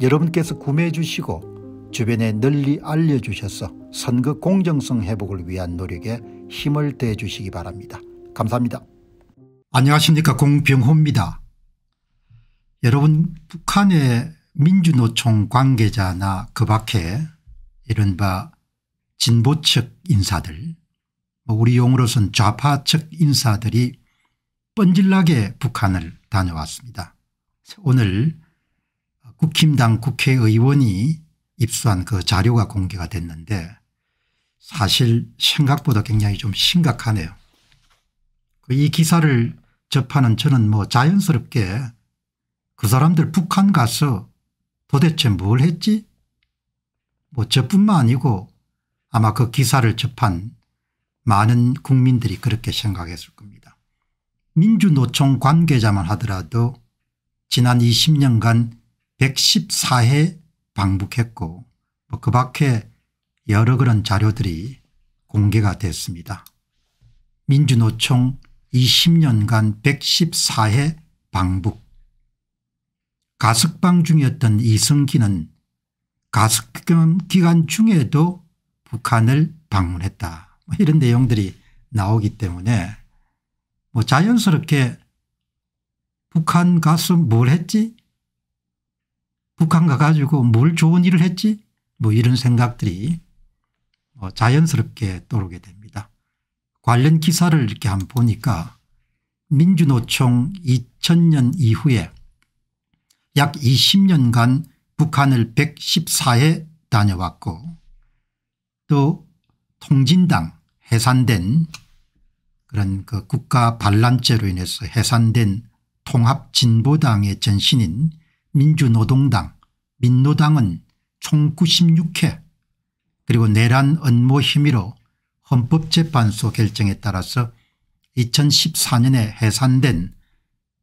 여러분께서 구매해 주시고 주변에 널리 알려주셔서 선거 공정성 회복을 위한 노력에 힘을 더해 주시기 바랍니다. 감사합니다. 안녕하십니까 공병호입니다. 여러분 북한의 민주노총 관계자나 그 밖에 이른바 진보 측 인사들 뭐 우리 용어로선 좌파 측 인사들이 뻔질나게 북한을 다녀왔습니다. 오늘 국힘당 국회의원이 입수한 그 자료가 공개가 됐는데 사실 생각보다 굉장히 좀 심각하네요. 그이 기사를 접하는 저는 뭐 자연스럽게 그 사람들 북한 가서 도대체 뭘 했지 뭐 저뿐만 아니고 아마 그 기사를 접한 많은 국민들이 그렇게 생각했을 겁니다. 민주노총 관계자만 하더라도 지난 20년간 114회 방북했고 뭐 그 밖에 여러 그런 자료들이 공개가 됐습니다. 민주노총 20년간 114회 방북 가석방 중이었던 이승기는 가석방 기간 중에도 북한을 방문했다. 뭐 이런 내용들이 나오기 때문에 뭐 자연스럽게 북한 가서 뭘 했지 북한 가가지고 뭘 좋은 일을 했지 뭐 이런 생각들이 뭐 자연스럽게 떠오르게 됩니다. 관련 기사를 이렇게 한번 보니까 민주노총 2000년 이후에 약 20년간 북한을 114회 다녀왔고 또 통진당 해산된 그런 그 국가 반란죄로 인해서 해산된 통합진보당의 전신인 민주노동당 민노당은 총 96회 그리고 내란 업무 혐의로 헌법재판소 결정에 따라서 2014년에 해산된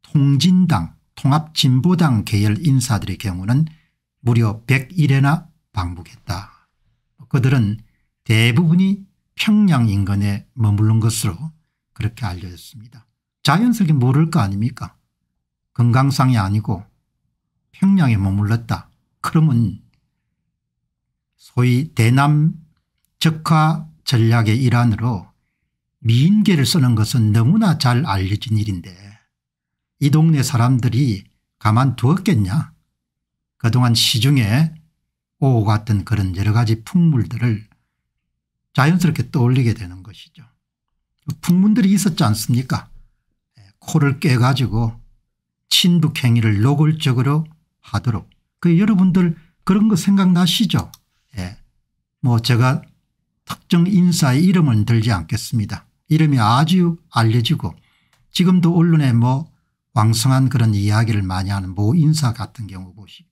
통진당 통합진보당 계열 인사들의 경우는 무려 101회나 방북했다. 그들은 대부분이 평양 인근에 머무른 것으로 그렇게 알려졌습니다. 자연스럽게 모를 거 아닙니까 건강상이 아니고 평양에 머물렀다. 그러면 소위 대남 적화 전략의 일환으로 미인계를 쓰는 것은 너무나 잘 알려진 일인데 이 동네 사람들이 가만두었겠냐 그동안 시중에 오고 갔던 그런 여러 가지 풍물들을 자연스럽게 떠올리게 되는 것이죠. 풍문들이 있었지 않습니까 예, 코를 깨 가지고 친북 행위를 노골적으로 하도록. 그 여러분들 그런 거 생각나시죠? 예. 뭐 제가 특정 인사의 이름은 들지 않겠습니다. 이름이 아주 알려지고 지금도 언론에 뭐 왕성한 그런 이야기를 많이 하는 모 인사 같은 경우 보시고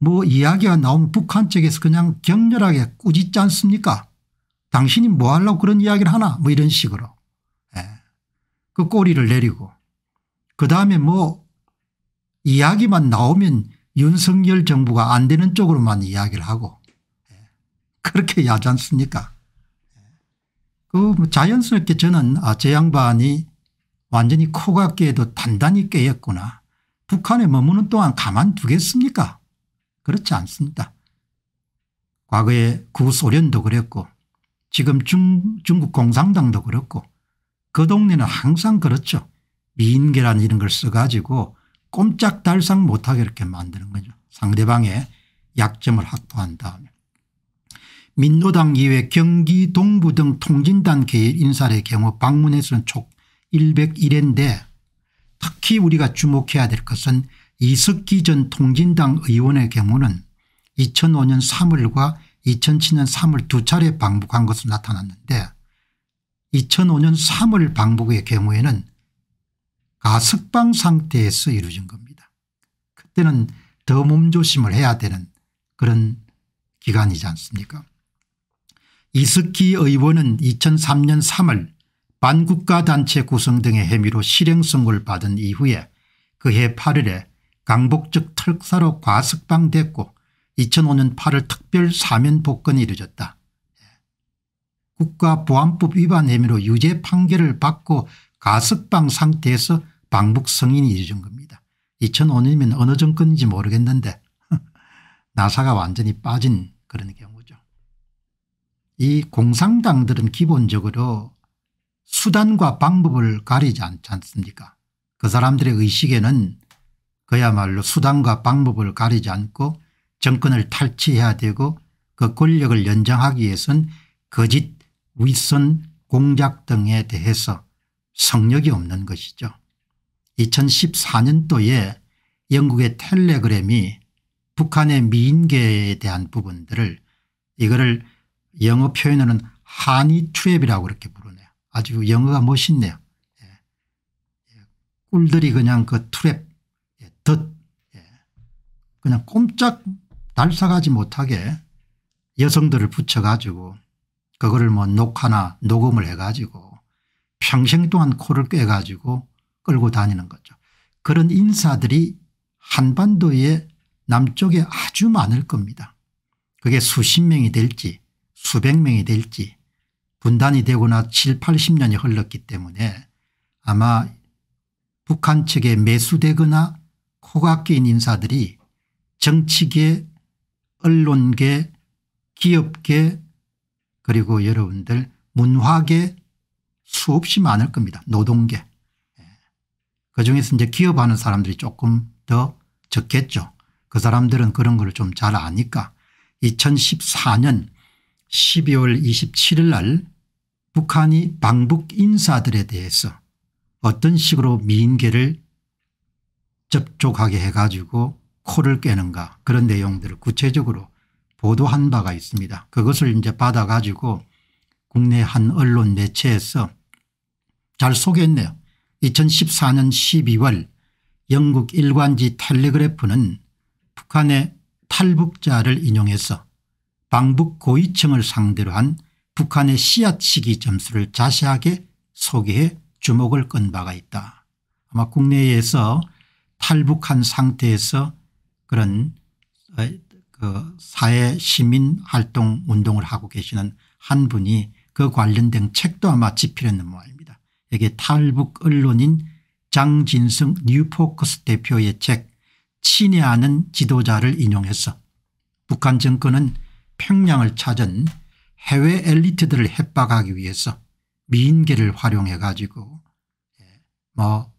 뭐 이야기가 나오면 북한 측에서 그냥 격렬하게 꾸짖지 않습니까? 당신이 뭐 하려고 그런 이야기를 하나? 뭐 이런 식으로. 예. 그 꼬리를 내리고. 그 다음에 뭐 이야기만 나오면 윤석열 정부가 안 되는 쪽으로만 이야기를 하고 예. 그렇게 야지 않습니까 그뭐 자연스럽게 저는 아, 제 양반이 완전히 코가 깨도 단단히 깨였구나. 북한에 머무는 동안 가만두겠습니까 그렇지 않습니다. 과거에 구소련도 그랬고 지금 중, 중국 공산당도 그렇고 그 동네는 항상 그렇죠. 미인계란 이런 걸 써가지고 꼼짝달싹 못하게 이렇게 만드는 거죠. 상대방의 약점을 확보한 다음에. 민노당 이외 경기 동부 등 통진단 계열 인사의 경우 방문에서는 총 101회인데 특히 우리가 주목해야 될 것은 이석기 전 통진당 의원의 경우는 2005년 3월과 2007년 3월 두 차례 방북한 것으로 나타났는데 2005년 3월 방북의 경우에는 가석방 상태에서 이루어진 겁니다. 그때는 더 몸조심을 해야 되는 그런 기간이지 않습니까 이스키 의원은 2003년 3월 반국가단체 구성 등의 혐의로 실행선고를 받은 이후에 그해 8월에 강복적 특사로 과석방됐고 2005년 8월 특별 사면 복권이 이루어졌다. 국가보안법 위반 혐의로 유죄 판결을 받고 가석방 상태에서 방북 승인이 이루어진 겁니다. 2005년이면 어느 정권인지 모르겠는데 나사가 완전히 빠진 그런 경우죠. 이 공산당들은 기본적으로 수단과 방법을 가리지 않지 않습니까 그 사람들의 의식에는 그야말로 수단과 방법을 가리지 않고 정권을 탈취해야 되고 그 권력을 연장하기 위해서는 거짓 윗선 공작 등에 대해서 성력이 없는 것이죠. 2014년도에 영국의 텔레그램이 북한의 미인계에 대한 부분들을 이거를 영어 표현으로는 하니 트랩이라고 그렇게 부르네요. 아주 영어가 멋있네요. 예. 예. 꿀들이 그냥 그 트랩 예. 덧 예. 그냥 꼼짝 달싹하지 못하게 여성들을 붙여가지고 그거를 뭐 녹화나 녹음을 해가지고 평생 동안 코를 꿰가지고 끌고 다니는 거죠. 그런 인사들이 한반도에 남쪽에 아주 많을 겁니다. 그게 수십 명이 될지 수백 명이 될지 분단이 되거나 7, 80년이 흘렀기 때문에 아마 북한 측에 매수되거나 코가 끼인 인사들이 정치계 언론계 기업계 그리고 여러분들 문화계 수없이 많을 겁니다. 노동계. 예. 그중에서 이제 기업하는 사람들이 조금 더 적겠죠. 그 사람들은 그런 걸 좀 잘 아니까 2014년 12월 27일 날 북한이 방북 인사들에 대해서 어떤 식으로 미인계를 접촉하게 해가지고 코를 깨는가 그런 내용들을 구체적으로 보도한 바가 있습니다. 그것을 이제 받아가지고 국내 한 언론 매체에서 잘 소개했네요. 2014년 12월 영국 일관지 텔레그래프는 북한의 탈북자를 인용해서 방북 고위층을 상대로 한 북한의 씨앗 시기 점수를 자세하게 소개해 주목을 끈 바가 있다. 아마 국내에서 탈북한 상태에서 그런 어, 그 사회 시민 활동 운동을 하고 계시는 한 분이 그 관련된 책도 아마 집필했는 모양입니다. 여기 탈북 언론인 장진성 뉴포커스 대표의 책 친애하는 지도자를 인용해서 북한 정권은 평양을 찾은 해외 엘리트들을 협박하기 위해서 미인계를 활용해 가지고 예, 뭐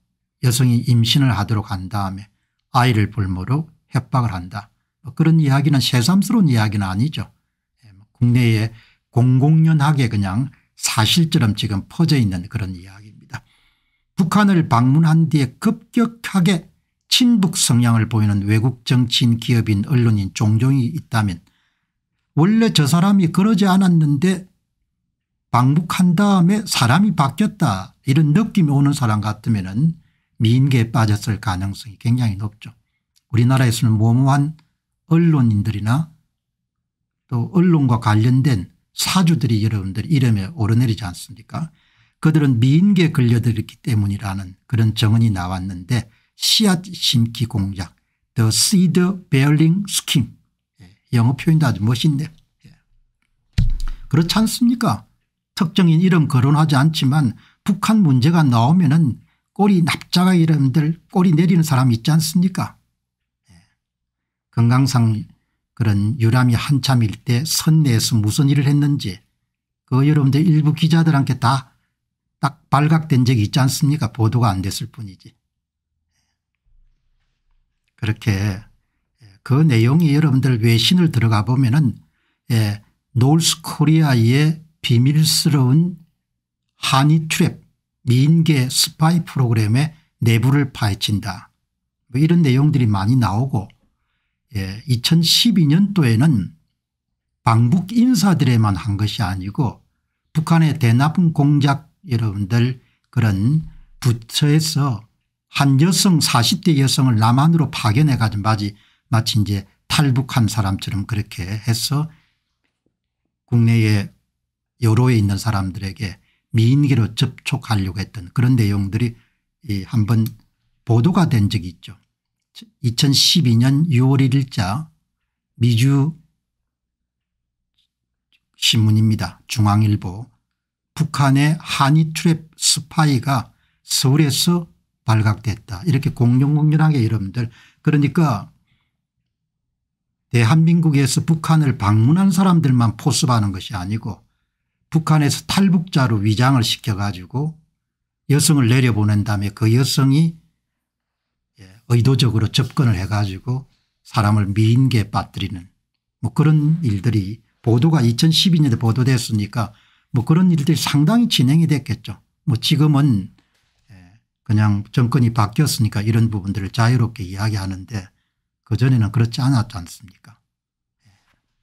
여성이 임신을 하도록 한 다음에 아이를 볼모로 협박을 한다. 뭐 그런 이야기는 새삼스러운 이야기는 아니죠. 예, 뭐 국내에 공공연하게 그냥 사실처럼 지금 퍼져 있는 그런 이야기입니다. 북한을 방문한 뒤에 급격하게 친북 성향을 보이는 외국 정치인 기업인 언론인 종종이 있다면 원래 저 사람이 그러지 않았는데 방북한 다음에 사람이 바뀌었다 이런 느낌이 오는 사람 같으면 미인계에 빠졌을 가능성이 굉장히 높죠. 우리나라에서는 모모한 언론인들이나 또 언론과 관련된 사주들이 여러분들 이름에 오르내리지 않습니까? 그들은 미인계에 걸려들었기 때문이라는 그런 정언이 나왔는데 씨앗 심기 공작 The Seed Bearing Scheme 예, 영어 표현도 아주 멋있네요. 예. 그렇지 않습니까? 특정인 이름 거론하지 않지만 북한 문제가 나오면 은 꼬리 납작아 이름들 꼬리 내리는 사람 있지 않습니까? 건강상 그런 유람이 한참일 때 선내에서 무슨 일을 했는지 그 여러분들 일부 기자들한테 다 딱 발각된 적이 있지 않습니까 보도가 안 됐을 뿐이지. 그렇게 그 내용이 여러분들 외신을 들어가 보면 은 예, North Korea의 비밀스러운 honey trap 미인계 스파이 프로그램의 내부를 파헤친다. 뭐 이런 내용들이 많이 나오고 예, 2012년도에는 방북 인사들에만 한 것이 아니고 북한의 대납은 공작 여러분들 그런 부처에서 한 여성 40대 여성을 남한으로 파견해 가지고 마치, 마치 이제 탈북한 사람처럼 그렇게 해서 국내에 여로에 있는 사람들에게 미인계로 접촉하려고 했던 그런 내용들이 한번 보도가 된 적이 있죠. 2012년 6월 1일자 미주 신문입니다. 중앙일보 북한의 한이 트랩 스파이가 서울에서 발각됐다. 이렇게 공룡공룡하게 여러분들 그러니까 대한민국에서 북한을 방문한 사람들만 포섭하는 것이 아니고 북한에서 탈북자로 위장을 시켜가지고 여성을 내려보낸 다음에 그 여성이 예, 의도적으로 접근을 해가지고 사람을 미인계에 빠뜨리는 뭐 그런 일들이 보도가 2012년에 보도됐으니까 뭐 그런 일들이 상당히 진행이 됐겠죠. 뭐 지금은 예, 그냥 정권이 바뀌었으니까 이런 부분들을 자유롭게 이야기하는데 그전에는 그렇지 않았지 않습니까 예.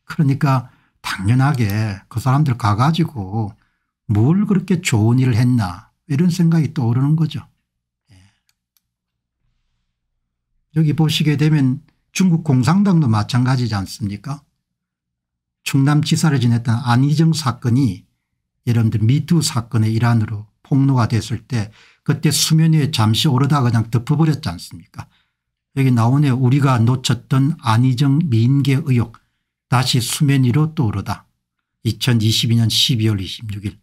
그러니까 당연하게 그 사람들 가가지고 뭘 그렇게 좋은 일을 했나 이런 생각이 떠오르는 거죠. 예. 여기 보시게 되면 중국 공산당도 마찬가지지 않습니까? 충남지사를 지냈던 안희정 사건이 여러분들 미투 사건의 일환으로 폭로가 됐을 때 그때 수면 위에 잠시 오르다 그냥 덮어버렸지 않습니까? 여기 나오네 우리가 놓쳤던 안희정 미인계 의혹 다시 수면 위로 떠오르다. 2022년 12월 26일.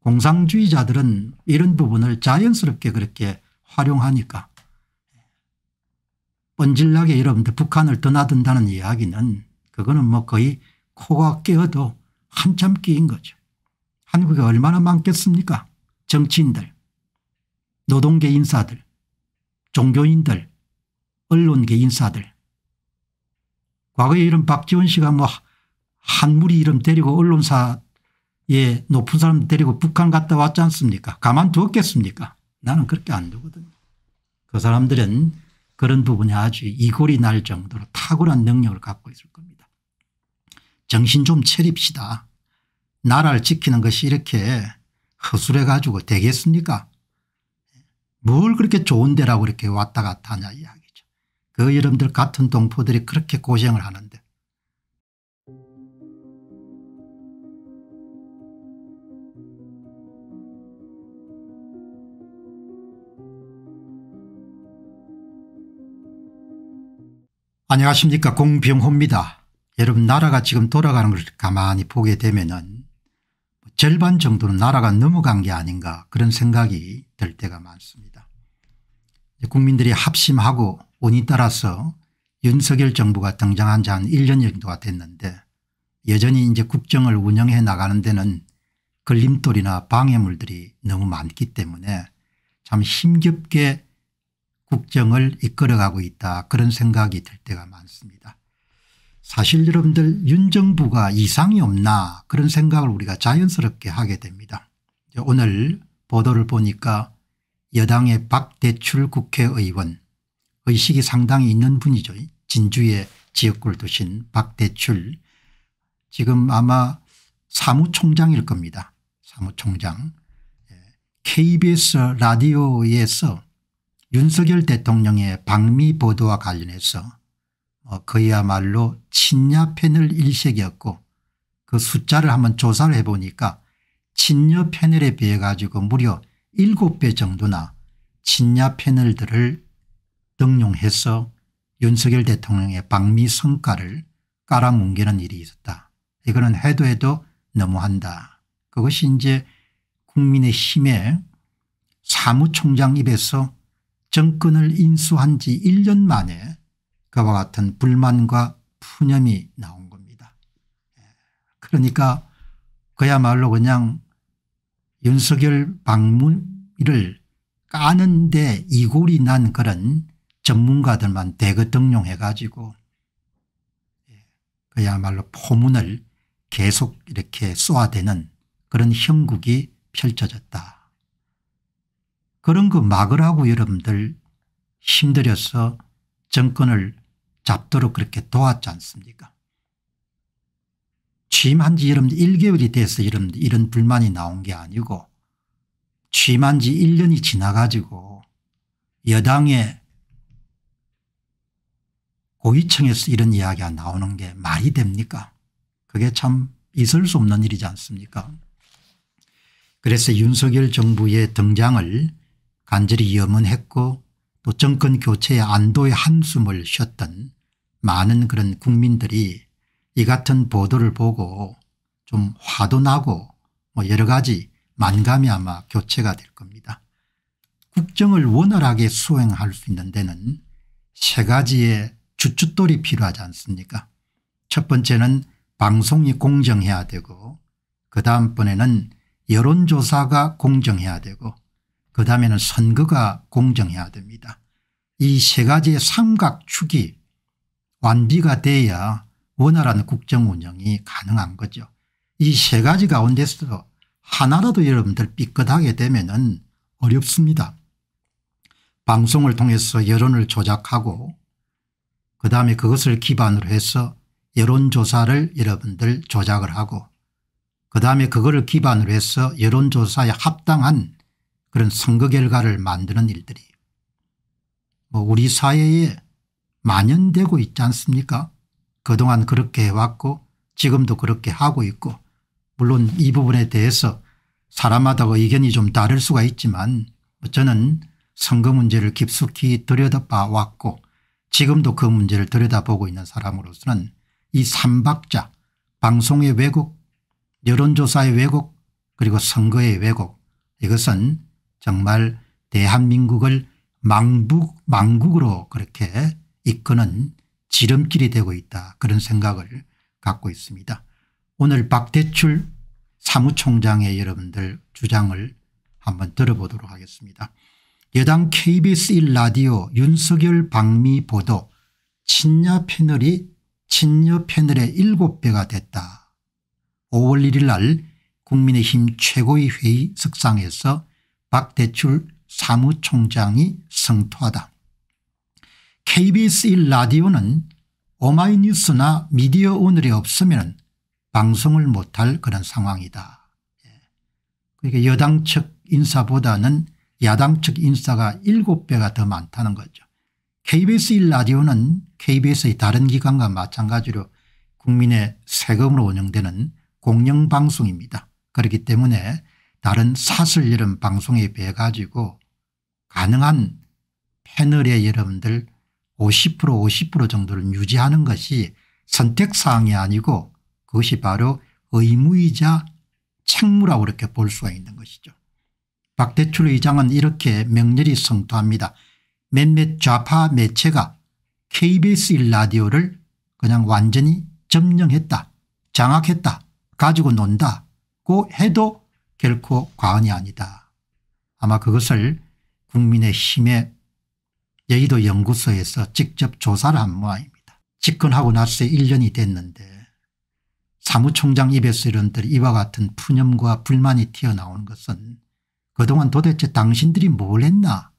공상주의자들은 이런 부분을 자연스럽게 그렇게 활용하니까. 뻔질나게 여러분들 북한을 떠나든다는 이야기는 그거는 뭐 거의 코가 깨어도 한참 끼인 거죠. 한국에 얼마나 많겠습니까? 정치인들 노동계 인사들 종교인들 언론계 인사들. 과거에 이런 박지원 씨가 뭐 한물이 이름 데리고 언론사에 높은 사람 데리고 북한 갔다 왔지 않습니까? 가만두었겠습니까 나는 그렇게 안 두거든요. 그 사람들은 그런 부분이 아주 이골이 날 정도로 탁월한 능력을 갖고 있을 겁니다. 정신 좀 차립시다. 나라를 지키는 것이 이렇게 허술해 가지고 되겠습니까 뭘 그렇게 좋은 데라고 이렇게 왔다 갔다 하냐 이야기죠. 그 여러분들 같은 동포들이 그렇게 고생을 하는데 안녕하십니까 공병호입니다. 여러분 나라가 지금 돌아가는 것을 가만히 보게 되면 은 절반 정도는 나라가 넘어간 게 아닌가 그런 생각이 들 때가 많습니다. 국민들이 합심하고 운이 따라서 윤석열 정부가 등장한 지 한 1년 정도가 됐는데 여전히 이제 국정을 운영해 나가는 데는 걸림돌이나 방해물들이 너무 많기 때문에 참 힘겹게 국정을 이끌어가고 있다 그런 생각이 들 때가 많습니다. 사실 여러분들 윤 정부가 이상이 없나 그런 생각을 우리가 자연스럽게 하게 됩니다. 오늘 보도를 보니까 여당의 박대출 국회의원 의식이 상당히 있는 분이죠. 진주에 지역구를 두신 박대출 지금 아마 사무총장일 겁니다. 사무총장 KBS 예. 라디오에서 윤석열 대통령의 방미 보도와 관련해서 어, 그야말로 친야 패널 일색이었고 그 숫자를 한번 조사를 해보니까 친여 패널에 비해 가지고 무려 7배 정도나 친야 패널들을 등용해서 윤석열 대통령의 방미 성과를 깔아뭉개는 일이 있었다. 이거는 해도 해도 너무한다. 그것이 이제 국민의힘의 사무총장 입에서 정권을 인수한 지 1년 만에 그와 같은 불만과 푸념이 나온 겁니다. 예. 그러니까 그야말로 그냥 윤석열 방문을 까는데 이골이 난 그런 전문가들만 대거 등용해 가지고 예. 그야말로 포문을 계속 이렇게 쏘아대는 그런 형국이 펼쳐졌다. 그런 거 막으라고 여러분들 힘들여서 정권을 잡도록 그렇게 도왔지 않습니까? 취임한 지 여러분들 1개월이 돼서 이런, 이런 불만이 나온 게 아니고 취임한 지 1년이 지나가지고 여당의 고위층에서 이런 이야기가 나오는 게 말이 됩니까? 그게 참 있을 수 없는 일이지 않습니까? 그래서 윤석열 정부의 등장을 간절히 염원했고 또 정권 교체의 안도의 한숨을 쉬었던 많은 그런 국민들이 이 같은 보도를 보고 좀 화도 나고 뭐 여러 가지 만감이 아마 교체가 될 겁니다. 국정을 원활하게 수행할 수 있는 데는 세 가지의 주춧돌이 필요하지 않습니까 첫 번째는 방송이 공정해야 되고 그 다음번에는 여론조사가 공정해야 되고 그 다음에는 선거가 공정해야 됩니다. 이 세 가지의 삼각축이 완비가 돼야 원활한 국정운영이 가능한 거죠. 이 세 가지 가운데서 하나라도 여러분들 삐끗하게 되면 어렵습니다. 방송을 통해서 여론을 조작하고 그다음에 그것을 기반으로 해서 여론조사를 여러분들 조작을 하고 그다음에 그거를 기반으로 해서 여론조사에 합당한 그런 선거 결과를 만드는 일들이 뭐 우리 사회에 만연되고 있지 않습니까? 그동안 그렇게 해왔고 지금도 그렇게 하고 있고 물론 이 부분에 대해서 사람마다 의견이 좀 다를 수가 있지만 저는 선거 문제를 깊숙이 들여다봐 왔고 지금도 그 문제를 들여다보고 있는 사람으로서는 이 삼박자 방송의 왜곡 여론조사의 왜곡 그리고 선거의 왜곡 이것은 정말 대한민국을 망국, 망국으로 그렇게 이끄는 지름길이 되고 있다 그런 생각을 갖고 있습니다. 오늘 박대출 사무총장의 여러분들 주장을 한번 들어보도록 하겠습니다. 여당 KBS 1라디오 윤석열 방미 보도 친여 패널이 친여 패널의 7배가 됐다. 5월 1일 날 국민의힘 최고위 회의 석상에서 박대출 사무총장이 성토하다. KBS 1라디오는 오마이뉴스나 미디어 오늘이 없으면 방송을 못할 그런 상황이다. 예. 그러니까 여당 측 인사보다는 야당 측 인사가 7배가 더 많다는 거죠. KBS 1라디오는 KBS의 다른 기관과 마찬가지로 국민의 세금으로 운영되는 공영방송입니다. 그렇기 때문에 다른 사설 이런 방송에 비해 가지고 가능한 패널의 여러분들 50% 50% 정도를 유지하는 것이 선택사항이 아니고 그것이 바로 의무이자 책무라고 그렇게 볼 수가 있는 것이죠. 박대출 의장은 이렇게 명렬히 성토합니다. 몇몇 좌파 매체가 KBS 1라디오를 그냥 완전히 점령했다 장악했다 가지고 논다고 해도 결코 과언이 아니다. 아마 그것을 국민의힘의 여의도 연구소에서 직접 조사를 한 모양입니다. 집권하고 나서 1년이 됐는데 사무총장 입에서 이런들 이와 같은 푸념과 불만이 튀어나오는 것은 그동안 도대체 당신들이 뭘 했나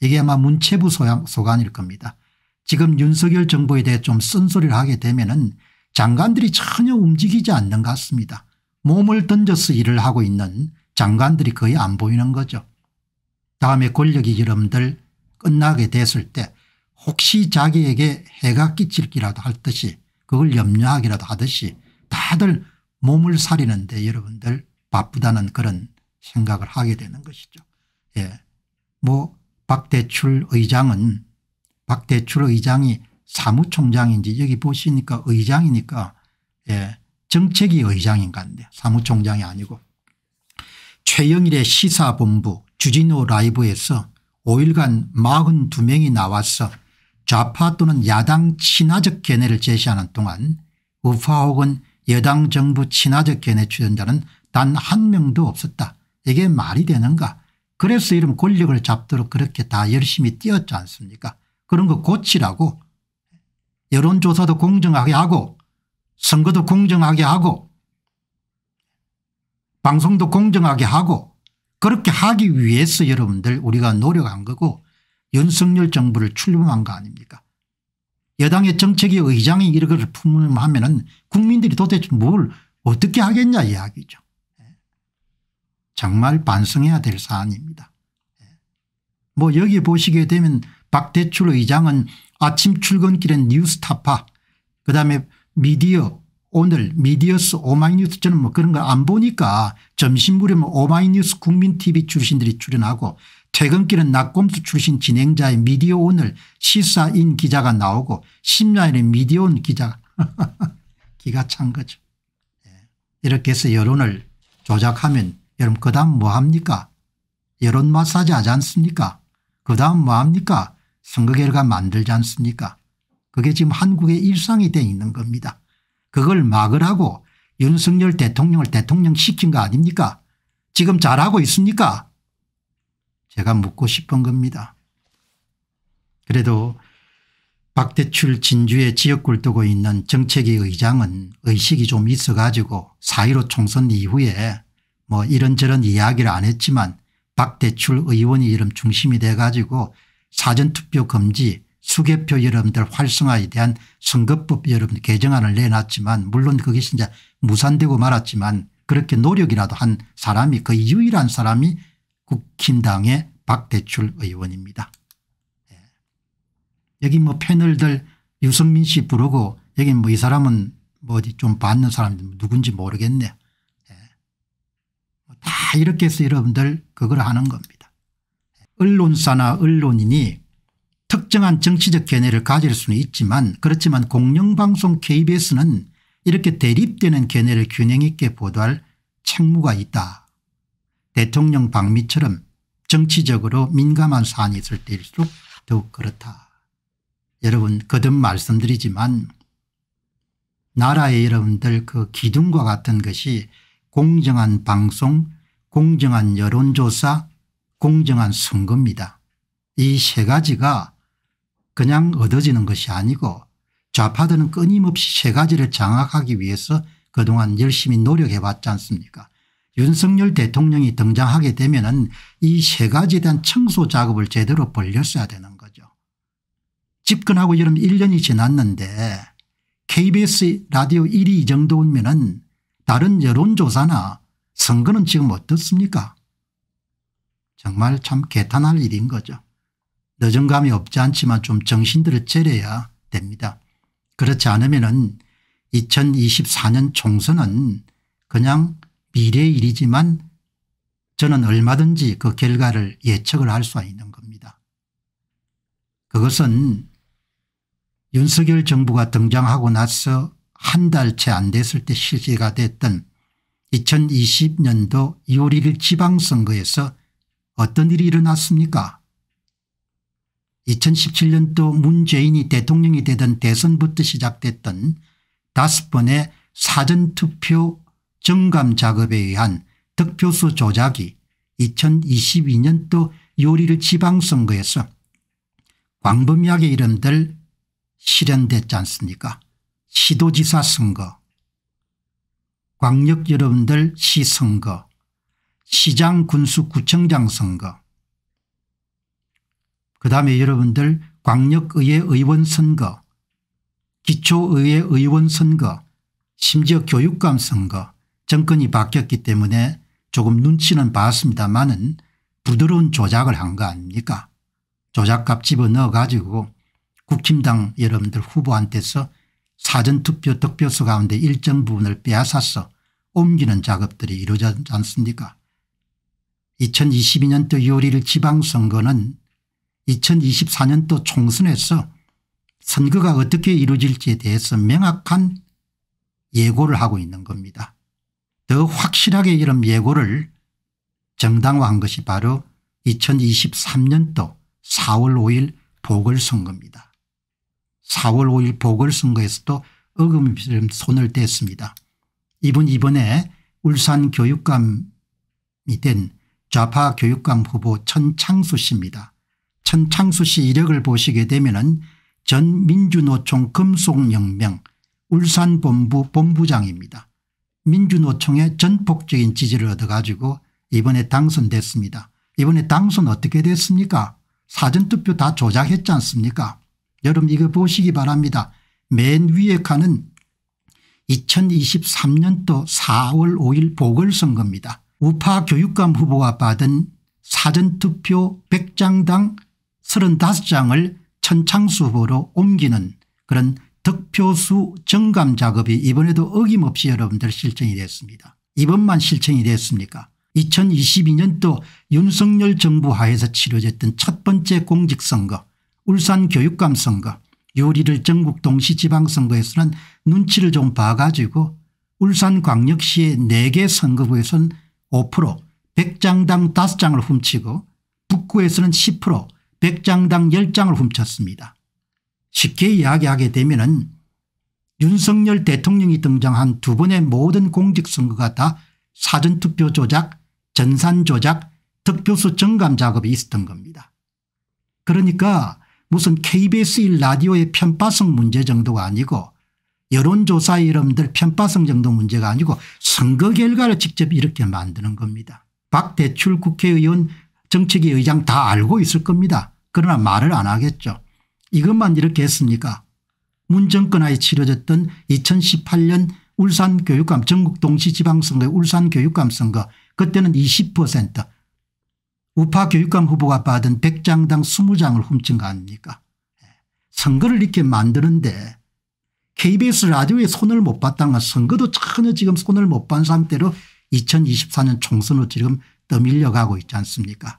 이게 아마 문체부 소관일 겁니다. 지금 윤석열 정부에 대해 좀 쓴소리를 하게 되면 은 장관들이 전혀 움직이지 않는 것 같습니다. 몸을 던져서 일을 하고 있는 장관들이 거의 안 보이는 거죠. 다음에 권력이 여러분들 끝나게 됐을 때 혹시 자기에게 해가 끼칠기라도 할 듯이 그걸 염려하기라도 하듯이 다들 몸을 사리는데 여러분들 바쁘다는 그런 생각을 하게 되는 것이죠. 예. 뭐 박대출 의장은 박대출 의장이 사무총장인지 여기 보시니까 의장이니까 예, 정책위 의장인 같네요. 사무총장이 아니고. 최영일의 시사본부 주진우 라이브에서 5일간 42명이 나와서 좌파 또는 야당 친화적 견해를 제시하는 동안 우파 혹은 여당 정부 친화적 견해 출연자는 단 한 명도 없었다. 이게 말이 되는가 그래서 이런 권력을 잡도록 그렇게 다 열심히 뛰었지 않습니까 그런 거 고치라고 여론조사도 공정하게 하고 선거도 공정하게 하고 방송도 공정하게 하고 그렇게 하기 위해서 여러분들 우리가 노력한 거고 윤석열 정부를 출범한 거 아닙니까 여당의 정책위 의장이 것을 품으면 국민들이 도대체 뭘 어떻게 하겠냐 이야기죠. 정말 반성해야 될 사안입니다. 뭐 여기 보시게 되면 박대출 의장은 아침 출근길엔 뉴스타파 그다음에 미디어 오늘 미디어스 오마이뉴스 저는 뭐 그런 걸안 보니까 점심 무렵은 오마이뉴스 국민TV 출신들이 출연하고 퇴근길은 낙곰수 출신 진행자의 미디어 오늘 시사인 기자가 나오고 심야에는 미디어 온 기자가 기가 찬 거죠. 예. 이렇게 해서 여론을 조작하면 여러분 그 다음 뭐합니까? 여론 마사지 하지 않습니까? 그 다음 뭐합니까? 선거 결과 만들지 않습니까 그게 지금 한국의 일상이 돼 있는 겁니다. 그걸 막으라고 윤석열 대통령을 대통령 시킨 거 아닙니까 지금 잘하고 있습니까 제가 묻고 싶은 겁니다. 그래도 박대출 진주의 지역구를 두고 있는 정책위 의장은 의식이 좀 있어 가지고 4.15 총선 이후에 뭐 이런저런 이야기를 안 했지만 박대출 의원이 이름 중심이 돼 가지고 사전투표 금지 수개표 여러분들 활성화에 대한 선거법 여러분 개정안을 내놨지만 물론 그게 진짜 무산되고 말았지만 그렇게 노력이라도 한 사람이 그 유일한 사람이 국힘당의 박대출 의원입니다. 예. 여기 뭐 패널들 유승민 씨 부르고 여기 뭐 이 사람은 뭐 어디 좀 받는 사람이 누군지 모르겠네요. 예. 뭐다 이렇게 해서 여러분들 그걸 하는 겁니다. 언론사나 언론인이 특정한 정치적 견해를 가질 수는 있지만 그렇지만 공영방송 kbs는 이렇게 대립되는 견해를 균형 있게 보도할 책무가 있다. 대통령 방미처럼 정치적으로 민감한 사안이 있을 때일수록 더욱 그렇다. 여러분 거듭 말씀드리지만 나라의 여러분들 그 기둥과 같은 것이 공정한 방송 공정한 여론조사 공정한 선거입니다. 이 세 가지가 그냥 얻어지는 것이 아니고 좌파들은 끊임없이 세 가지를 장악하기 위해서 그동안 열심히 노력해 왔지 않습니까 윤석열 대통령이 등장하게 되면 이세 가지에 대한 청소 작업을 제대로 벌렸어야 되는 거죠. 집권하고 여름 1년이 지났는데 KBS 라디오 1위 이 정도면 다른 여론조사나 선거는 지금 어떻습니까 정말 참 개탄할 일인 거죠. 늦은 감이 없지 않지만 좀 정신들을 차려야 됩니다. 그렇지 않으면 2024년 총선은 그냥 미래의 일이지만 저는 얼마든지 그 결과를 예측을 할 수 있는 겁니다. 그것은 윤석열 정부가 등장하고 나서 한 달 채 안 됐을 때 실시가 됐던 2020년도 2월 1일 지방선거에서 어떤 일이 일어났습니까 2017년도 문재인이 대통령이 되던 대선부터 시작됐던 다섯 번의 사전투표 정감 작업에 의한 득표수 조작이 2022년도 요리를 지방선거에서 광범위하게 이름들 실현됐지 않습니까? 시도지사 선거 광역 여러분들 시선거 시장 군수 구청장 선거 그다음에 여러분들 광역의회 의원 선거 기초의회 의원 선거 심지어 교육감 선거 정권이 바뀌었기 때문에 조금 눈치는 봤습니다마는 부드러운 조작을 한 거 아닙니까? 조작값 집어넣어 가지고 국힘당 여러분들 후보한테서 사전투표 득표수 가운데 일정 부분을 빼앗아서 옮기는 작업들이 이루어졌지 않습니까? 2022년도 6월 1일 지방선거는 2024년도 총선에서 선거가 어떻게 이루어질지에 대해서 명확한 예고를 하고 있는 겁니다. 더 확실하게 이런 예고를 정당화한 것이 바로 2023년도 4월 5일 보궐선거입니다. 4월 5일 보궐선거에서도 어금니 손을 댔습니다. 이분 이번에 울산 교육감이 된 좌파 교육감 후보 천창수 씨입니다. 천창수 씨 이력을 보시게 되면 전 민주노총 금속영명 울산본부 본부장입니다. 민주노총의 전폭적인 지지를 얻어 가지고 이번에 당선됐습니다. 이번에 당선 어떻게 됐습니까 사전투표 다 조작했지 않습니까 여러분 이거 보시기 바랍니다. 맨 위에 칸은 2023년도 4월 5일 보궐선거입니다. 우파 교육감 후보가 받은 사전투표 100장당 35장을 천창수 후보로 옮기는 그런 득표수 정감 작업이 이번에도 어김없이 여러분들 실천이 됐습니다. 이번만 실천이 됐습니까 2022년도 윤석열 정부 하에서 치러졌던 첫 번째 공직선거 울산 교육감 선거 요리를 전국 동시지방선거에서는 눈치를 좀 봐가지고 울산 광역시의 4개 선거구에서는 5% 100장당 5장을 훔치고 북구에서는 10% 100장당 10장을 훔쳤습니다. 쉽게 이야기하게 되면 윤석열 대통령이 등장한 두 번의 모든 공직선거가 다 사전투표 조작 전산 조작 득표수 정감 작업이 있었던 겁니다. 그러니까 무슨 KBS 1 라디오의 편파성 문제 정도가 아니고 여론조사 여러분들 편파성 정도 문제가 아니고 선거 결과를 직접 이렇게 만드는 겁니다. 박대출 국회의원 정책위 의장 다 알고 있을 겁니다. 그러나 말을 안 하겠죠. 이것만 이렇게 했습니까 문정권하에 치러졌던 2018년 울산교육감 전국 동시지방선거 울산교육감 선거 그때는 20% 우파 교육감 후보가 받은 100장당 20장을 훔친 거 아닙니까 예. 선거를 이렇게 만드는데 KBS 라디오에 손을 못 봤다는 건 선거도 전혀 지금 손을 못 본 상태로 2024년 총선으로 지금 떠밀려가고 있지 않습니까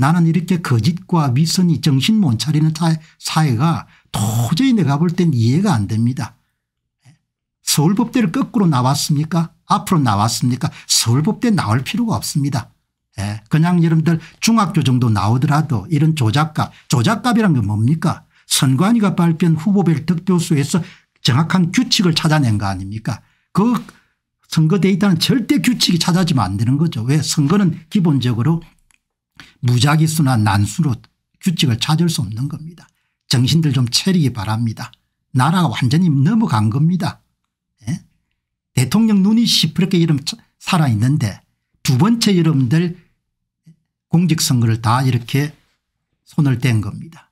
나는 이렇게 거짓과 미선이 정신 못 차리는 사회가 도저히 내가 볼 땐 이해가 안 됩니다. 예. 서울법대를 거꾸로 나왔습니까 앞으로 나왔습니까 서울법대 나올 필요가 없습니다. 예. 그냥 여러분들 중학교 정도 나오더라도 이런 조작값 조작값이란 게 뭡니까 선관위가 발표한 후보별 득표수에서 정확한 규칙을 찾아낸 거 아닙니까 그 선거 데이터는 절대 규칙이 찾아지면 안 되는 거죠. 왜 선거는 기본적으로 무작위수나 난수로 규칙을 찾을 수 없는 겁니다. 정신들 좀 차리기 바랍니다. 나라가 완전히 넘어간 겁니다. 예? 대통령 눈이 시퍼렇게 이름 살아있는데 두 번째 여러분들 공직선거를 다 이렇게 손을 댄 겁니다.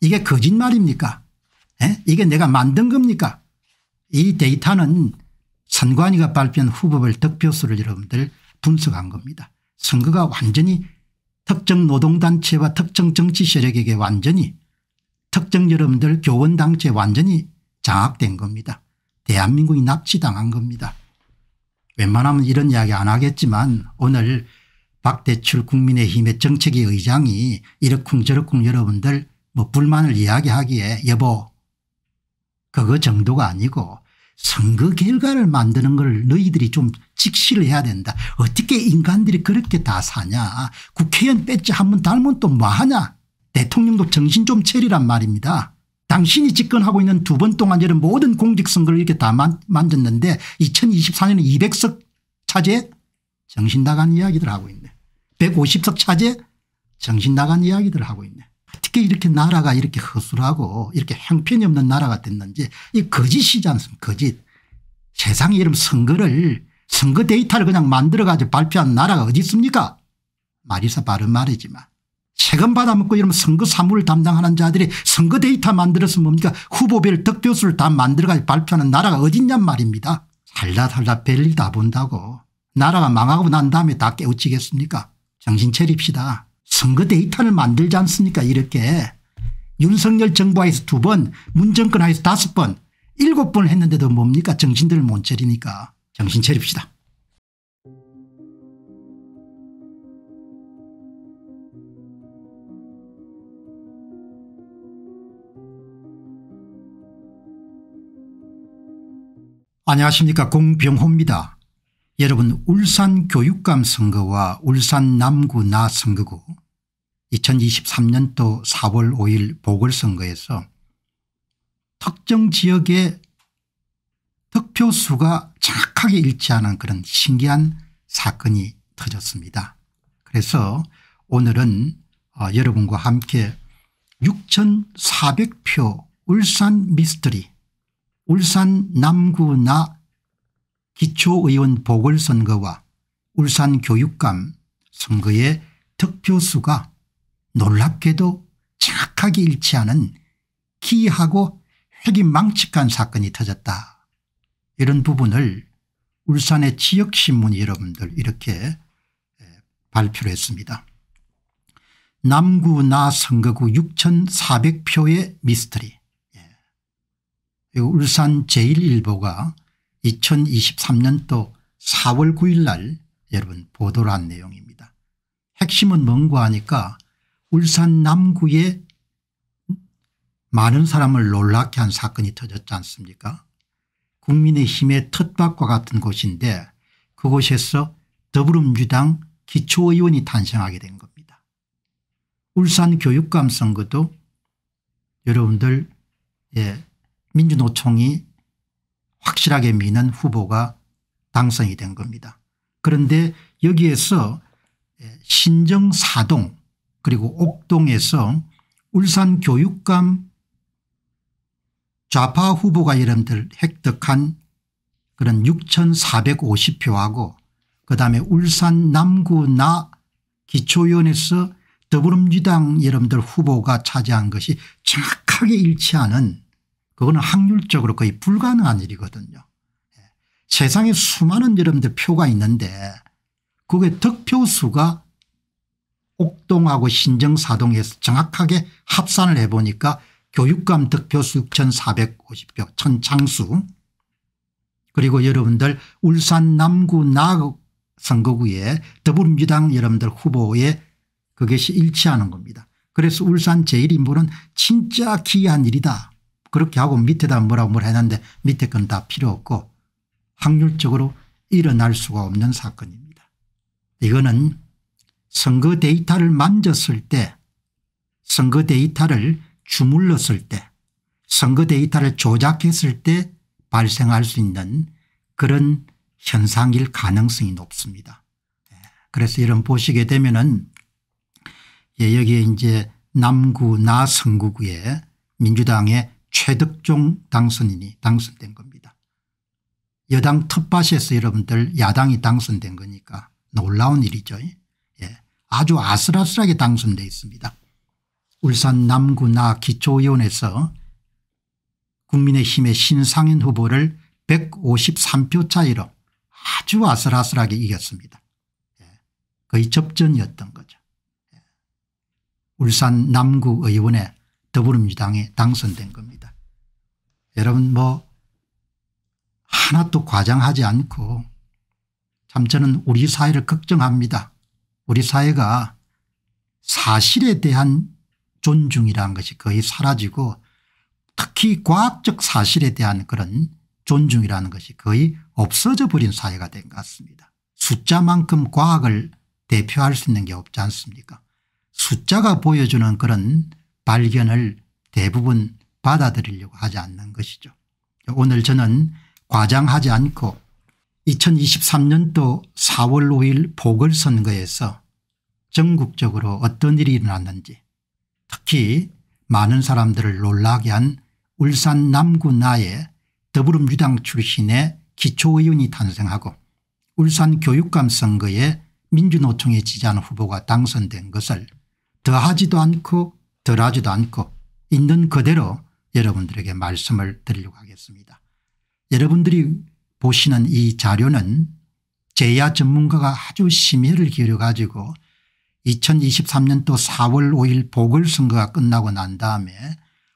이게 거짓말입니까 예? 이게 내가 만든 겁니까 이 데이터는 선관위가 발표한 후보별 득표수를 여러분들 분석한 겁니다. 선거가 완전히 특정 노동단체와 특정 정치 세력에게 완전히 특정 여러분들 교원단체 완전히 장악된 겁니다. 대한민국이 납치당한 겁니다. 웬만하면 이런 이야기 안 하겠지만 오늘 박대출 국민의힘의 정책위 의장이 이렇쿵저렇쿵 여러분들 뭐 불만을 이야기하기에 여보 그거 정도가 아니고 선거 결과를 만드는 걸 너희들이 좀 직시를 해야 된다. 어떻게 인간들이 그렇게 다 사냐. 국회의원 뺏지 한 번 닮으면 또 뭐하냐. 대통령도 정신 좀 차리란 말입니다. 당신이 집권하고 있는 두 번 동안 이런 모든 공직선거를 이렇게 다 만, 만졌는데 2024년에 200석 차제 정신 나간 이야기들 하고 있네. 150석 차제 정신 나간 이야기들 하고 있네. 어떻게 이렇게 나라가 이렇게 허술하고 이렇게 형편이 없는 나라가 됐는지 이 거짓이지 않습니까 거짓. 세상에 이름 선거를 선거 데이터를 그냥 만들어 가지고 발표한 나라가 어디 있습니까 말이서 바른 말이지만 세금 받아먹고 이러면 선거 사무를 담당하는 자들이 선거 데이터 만들어서 뭡니까 후보별 득표수를 다 만들어 가지고 발표하는 나라가 어딨냔 말입니다. 살다 살다 별일 다 본다고 나라가 망하고 난 다음에 다 깨우치겠습니까 정신 차립시다. 선거 데이터를 만들지 않습니까? 이렇게. 윤석열 정부 하에서 두 번 문정권 하에서 다섯 번 일곱 번 했는데도 뭡니까? 정신들을 못 차리니까. 정신 차립시다. 안녕하십니까. 공병호입니다. 여러분 울산 교육감 선거와 울산 남구 나 선거구 2023년도 4월 5일 보궐선거에서 특정 지역의 득표수가 정확하게 일치하는 그런 신기한 사건이 터졌습니다. 그래서 오늘은 어, 여러분과 함께 6,400표 울산 미스터리 울산 남구나 기초의원 보궐선거와 울산 교육감 선거의 득표수가 놀랍게도 정확하게 일치하는 기이하고 획기망측한 사건이 터졌다. 이런 부분을 울산의 지역신문 여러분들 이렇게 발표를 했습니다. 남구 나 선거구 6,400표의 미스터리. 예. 울산 제1일보가 2023년도 4월 9일 날 여러분 보도를 한 내용입니다. 핵심은 뭔가 하니까 울산 남구에 많은 사람을 놀랍게 한 사건이 터졌지 않습니까 국민의힘의 텃밭과 같은 곳인데 그곳에서 더불어민주당 기초의원이 탄생하게 된 겁니다. 울산 교육감 선거도 여러분들 예, 민주노총이 확실하게 미는 후보가 당선이 된 겁니다. 그런데 여기에서 예, 신정사동 그리고 옥동에서 울산 교육감 좌파 후보가 여러분들 획득한 그런 6,450표하고 그다음에 울산 남구 나 기초위원회에서 더불어민주당 여러분들 후보가 차지한 것이 정확하게 일치하는 그거는 확률적으로 거의 불가능한 일이거든요. 예. 세상에 수많은 여러분들 표가 있는데 그게 득표수가 옥동하고 신정사동에서 정확하게 합산을 해보니까 교육감 득표수 6,450표 천창수 그리고 여러분들 울산 남구 나 선거구에 더불어민주당 여러분들 후보에 그것이 일치하는 겁니다. 그래서 울산 제1인부는 진짜 기이한 일이다. 그렇게 하고 밑에다 뭐라고 뭐라 했는데 밑에 건 다 필요 없고 확률적으로 일어날 수가 없는 사건입니다. 이거는 선거 데이터를 만졌을 때 선거 데이터를 주물렀을 때 선거 데이터를 조작했을 때 발생할 수 있는 그런 현상일 가능성이 높습니다. 예, 그래서 이런 보시게 되면은 예, 여기에 이제 남구 나 성구구에 민주당의 최덕종 당선인이 당선된 겁니다. 여당 텃밭에서 여러분들 야당이 당선된 거니까 놀라운 일이죠. 예. 아주 아슬아슬하게 당선돼 있습니다. 울산 남구나 기초위원회에서 국민의힘의 신상현 후보를 153표 차이로 아주 아슬아슬하게 이겼습니다. 예. 거의 접전이었던 거죠. 예. 울산 남구 의원에 더불어민주당에 당선된 겁니다. 여러분 뭐 하나도 과장하지 않고 참 저는 우리 사회를 걱정합니다. 우리 사회가 사실에 대한 존중이라는 것이 거의 사라지고 특히 과학적 사실에 대한 그런 존중이라는 것이 거의 없어져 버린 사회가 된 것 같습니다. 숫자만큼 과학을 대표할 수 있는 게 없지 않습니까 숫자가 보여주는 그런 발견을 대부분 받아들이려고 하지 않는 것이죠. 오늘 저는 과장하지 않고 2023년도 4월 5일 보궐선거에서 전국적으로 어떤 일이 일어났는지 특히 많은 사람들을 놀라게 한 울산 남구 나에 더불어민주당 출신의 기초의원이 탄생하고 울산 교육감 선거에 민주노총에 지지하는 후보가 당선된 것을 더하지도 않고 덜하지도 않고 있는 그대로 여러분들에게 말씀을 드리려고 하겠습니다. 여러분들이 보시는 이 자료는 제야 전문가가 아주 심혈을 기울여 가지고 2023년도 4월 5일 보궐선거가 끝나고 난 다음에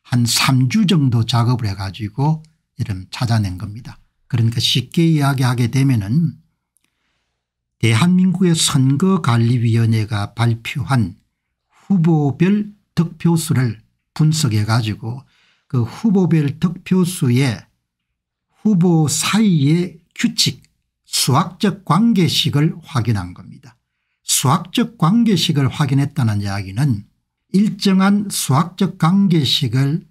한 3주 정도 작업을 해 가지고 이름 찾아낸 겁니다. 그러니까 쉽게 이야기하게 되면 은 대한민국의 선거관리위원회가 발표한 후보별 득표수를 분석해 가지고 그 후보별 득표수의 후보 사이의 규칙 수학적 관계식을 확인한 겁니다. 수학적 관계식을 확인했다는 이야기는 일정한 수학적 관계식을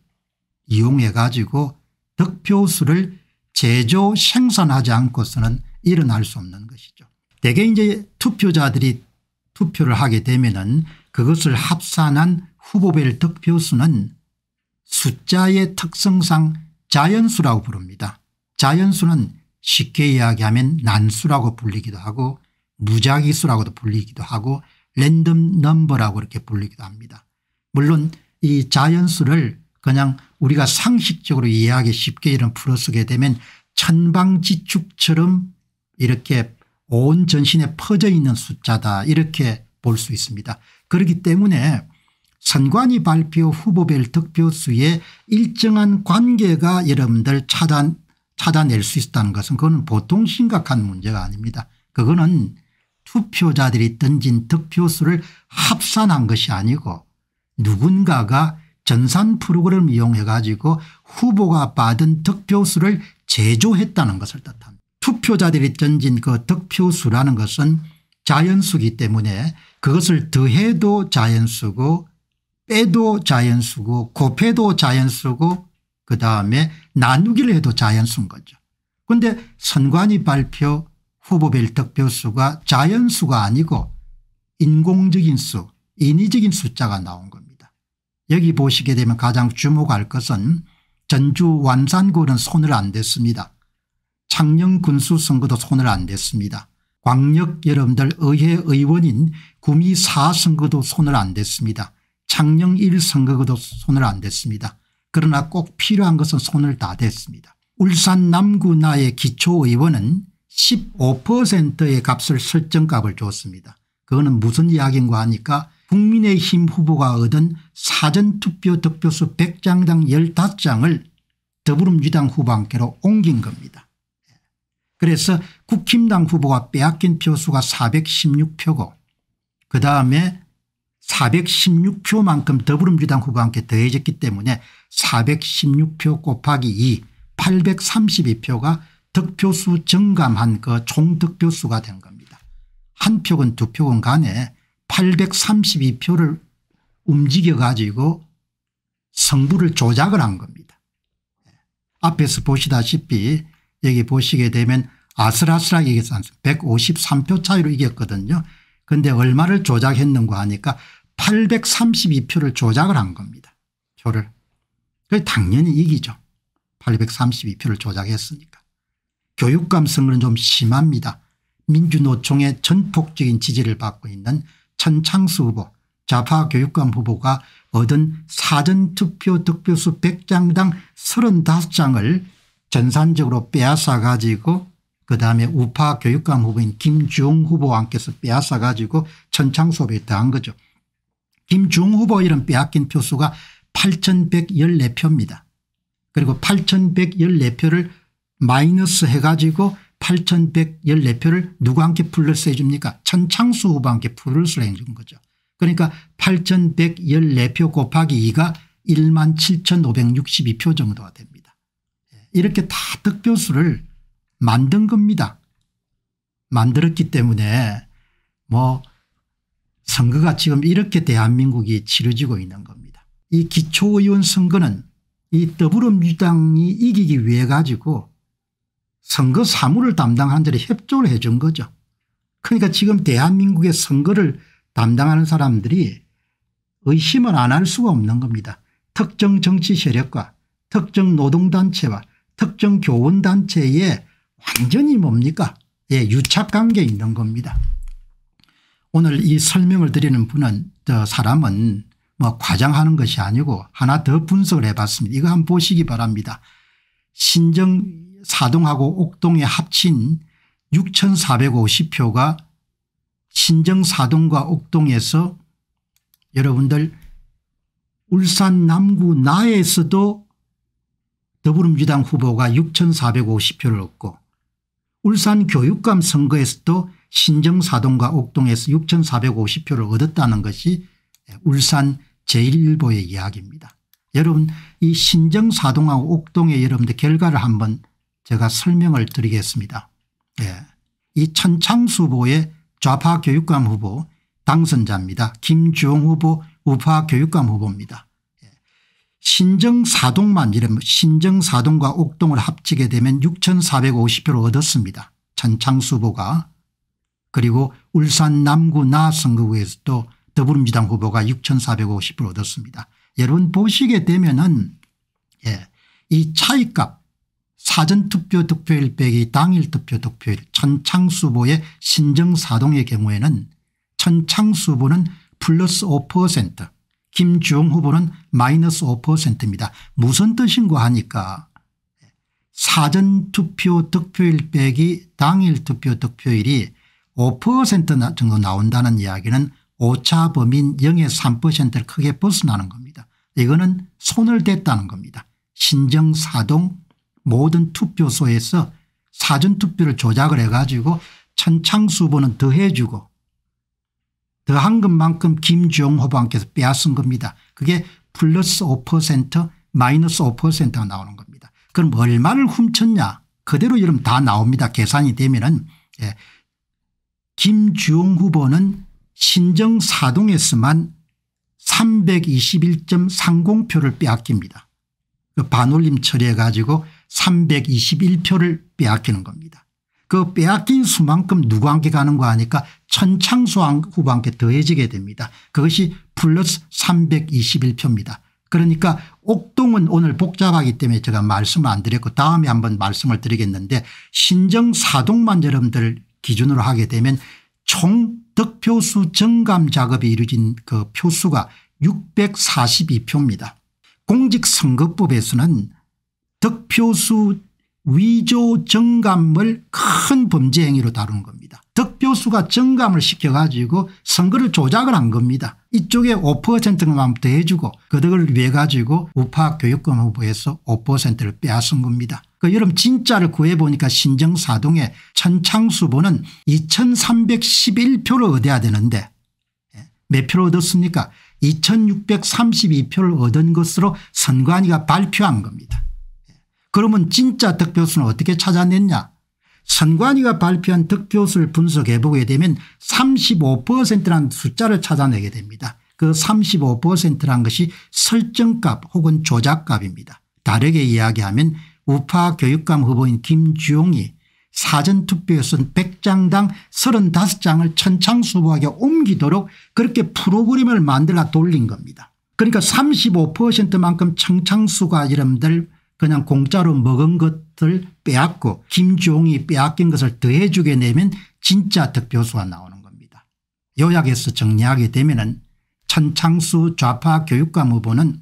이용해 가지고 득표수를 제조 생산하지 않고서는 일어날 수 없는 것이죠. 대개 이제 투표자들이 투표를 하게 되면은 그것을 합산한 후보별 득표수는 숫자의 특성상 자연수라고 부릅니다. 자연수는 쉽게 이야기하면 난수라고 불리기도 하고 무작위수라고도 불리기도 하고 랜덤 넘버라고 이렇게 불리기도 합니다. 물론 이 자연수를 그냥 우리가 상식적으로 이해하기 쉽게 이런 풀어쓰게 되면 천방지축처럼 이렇게 온 전신에 퍼져 있는 숫자다 이렇게 볼 수 있습니다. 그렇기 때문에 선관위 발표 후보별 득표수에 일정한 관계가 여러분들 찾아, 찾아낼 수 있다는 것은 그거는 보통 심각한 문제가 아닙니다. 그거는 투표자들이 던진 득표수를 합산한 것이 아니고 누군가가 전산 프로그램을 이용해 가지고 후보가 받은 득표수를 제조했다는 것을 뜻합니다. 투표자들이 던진 그 득표수라는 것은 자연수기 때문에 그것을 더해도 자연수고 빼도 자연수고 곱해도 자연수고 그다음에 나누기를 해도 자연수인 거죠. 그런데 선관위 발표 후보별 득표수가 자연수가 아니고 인공적인 수 인위적인 숫자가 나온 겁니다. 여기 보시게 되면 가장 주목할 것은 전주 완산구는 손을 안 댔습니다. 창녕 군수 선거도 손을 안 댔습니다. 광역 여러분들 의회 의원인 구미 4선거도 손을 안 댔습니다. 창녕 1선거도 손을 안 댔습니다. 그러나 꼭 필요한 것은 손을 다 댔습니다. 울산 남구 나의 기초의원은 15%의 값을 설정값을 줬습니다. 그거는 무슨 이야기인가 하니까 국민의힘 후보가 얻은 사전투표 득표수 100장당 15장을 더불어민주당 후보한테로 옮긴 겁니다. 그래서 국힘당 후보가 빼앗긴 표수가 416표고 그다음에 416표만큼 더불어민주당 함께 더해졌기 때문에 416표 곱하기 2 832표가 득표수 증감한 그 총득표수가 된 겁니다. 한 표건 두 표건 간에 832표를 움직여 가지고 성부를 조작을 한 겁니다. 앞에서 보시다시피 여기 보시게 되면 아슬아슬하게 이겼지 않습니까 153표 차이로 이겼거든요. 그런데 얼마를 조작했는가 하니까 832표를 조작을 한 겁니다. 표를. 당연히 이기죠. 832표를 조작했으니까. 교육감 선거는 좀 심합니다. 민주노총의 전폭적인 지지를 받고 있는 천창수 후보 좌파 교육감 후보가 얻은 사전투표 득표수 100장당 35장을 전산적으로 빼앗아 가지고 그다음에 우파 교육감 후보인 김주홍 후보와 함께서 빼앗아 가지고 천창수 후보에 더한 거죠. 김주홍 후보 이런 빼앗긴 표수가 8114표입니다. 그리고 8114표를 마이너스 해가지고 8114표를 누구 함께 플러스 해줍니까 천창수 후보 함께 플러스를 해준 거죠. 그러니까 8114표 곱하기 2가 1만 7562표 정도가 됩니다. 이렇게 다 득표수를 만든 겁니다. 만들었기 때문에 뭐 선거가 지금 이렇게 대한민국이 치러지고 있는 겁니다. 이 기초의원 선거는 이 더불어민주당이 이기기 위해 가지고 선거 사무를 담당한 자리 협조를 해 준 거죠. 그러니까 지금 대한민국의 선거를 담당하는 사람들이 의심을 안 할 수가 없는 겁니다. 특정 정치 세력과 특정 노동단체와 특정 교원단체에 완전히 뭡니까 예, 유착관계에 있는 겁니다. 오늘 이 설명을 드리는 분은 저 사람은 뭐 과장하는 것이 아니고 하나 더 분석을 해봤습니다. 이거 한번 보시기 바랍니다. 신정 사동하고 옥동에 합친 6450표가 신정 사동과 옥동에서 여러분들 울산 남구 나에서도 더불어민주당 후보가 6450표를 얻고 울산 교육감 선거에서도 신정사동과 옥동에서 6450표를 얻었다는 것이 울산 제1일보의 이야기입니다. 여러분 이 신정사동하고 옥동의 여러분들 결과를 한번 제가 설명을 드리겠습니다. 예. 이 천창수 후보의 좌파 교육감 후보 당선자입니다. 김주홍 후보 우파 교육감 후보입니다. 예. 신정사동만 이러면 신정사동과 옥동을 합치게 되면 6450표를 얻었습니다. 천창수 후보가 그리고 울산 남구 나 선거구에서도 더불어민주당 후보가 6450을 얻었습니다. 여러분 보시게 되면은 예, 이 차이값 사전투표 득표일 빼기 당일 투표 득표일 천창수 후보의 신정사동의 경우에는 천창수 후보는 플러스 5% 김주홍 후보는 마이너스 5%입니다. 무슨 뜻인가 하니까 사전투표 득표일 빼기 당일 투표 득표일이 5% 정도 나온다는 이야기는 오차 범인 0에서 3%를 크게 벗어나는 겁니다. 이거는 손을 댔다는 겁니다. 신정 사동 모든 투표소에서 사전투표를 조작을 해가지고 천창수 후보는 더해주고 더한 것만큼 김주영 후보한테서 빼앗은 겁니다. 그게 플러스 5% 마이너스 5%가 나오는 겁니다. 그럼 얼마를 훔쳤냐 그대로 이러면 다 나옵니다. 계산이 되면 은 예. 김주영 후보는 신정 사동에서만 321.30표를 빼앗깁니다. 그 반올림 처리해 가지고 321표를 빼앗기는 겁니다. 그 빼앗긴 수만큼 누구한테 가는 거 하니까 천창수 후보한테 더해지게 됩니다. 그것이 플러스 321표입니다. 그러니까 옥동은 오늘 복잡하기 때문에 제가 말씀을 안 드렸고 다음에 한번 말씀을 드리겠는데 신정 사동만 여러분들 기준으로 하게 되면 총 득표수 정감 작업이 이루어진 그 표수가 642표입니다. 공직선거법에서는 득표수 위조 정감을 큰 범죄 행위로 다루는 겁니다. 득표수가 정감을 시켜가지고 선거를 조작을 한 겁니다. 이쪽에 5%만 더해주고 그 덕을 위해 가지고 우파 교육감 후보에서 5%를 빼앗은 겁니다. 그 여러분 진짜를 구해보니까 신정사동의 천창수 후보는 2311표를 얻어야 되는데 예, 몇 표를 얻었습니까 2632표를 얻은 것으로 선관위가 발표한 겁니다. 예, 그러면 진짜 득표수는 어떻게 찾아냈냐 선관위가 발표한 득표수를 분석해 보게 되면 35%라는 숫자를 찾아내게 됩니다. 그 35%란 것이 설정값 혹은 조작값입니다. 다르게 이야기하면 우파 교육감 후보인 김주용이 사전투표에서는 100장당 35장을 천창수 후보에게 옮기도록 그렇게 프로그램을 만들어 돌린 겁니다. 그러니까 35%만큼 청창수가 여러분들 그냥 공짜로 먹은 것 들 빼앗고 김주용이 빼앗긴 것을 더해 주게 내면 진짜 득표수가 나오는 겁니다. 요약해서 정리하게 되면 천창수 좌파 교육감 후보는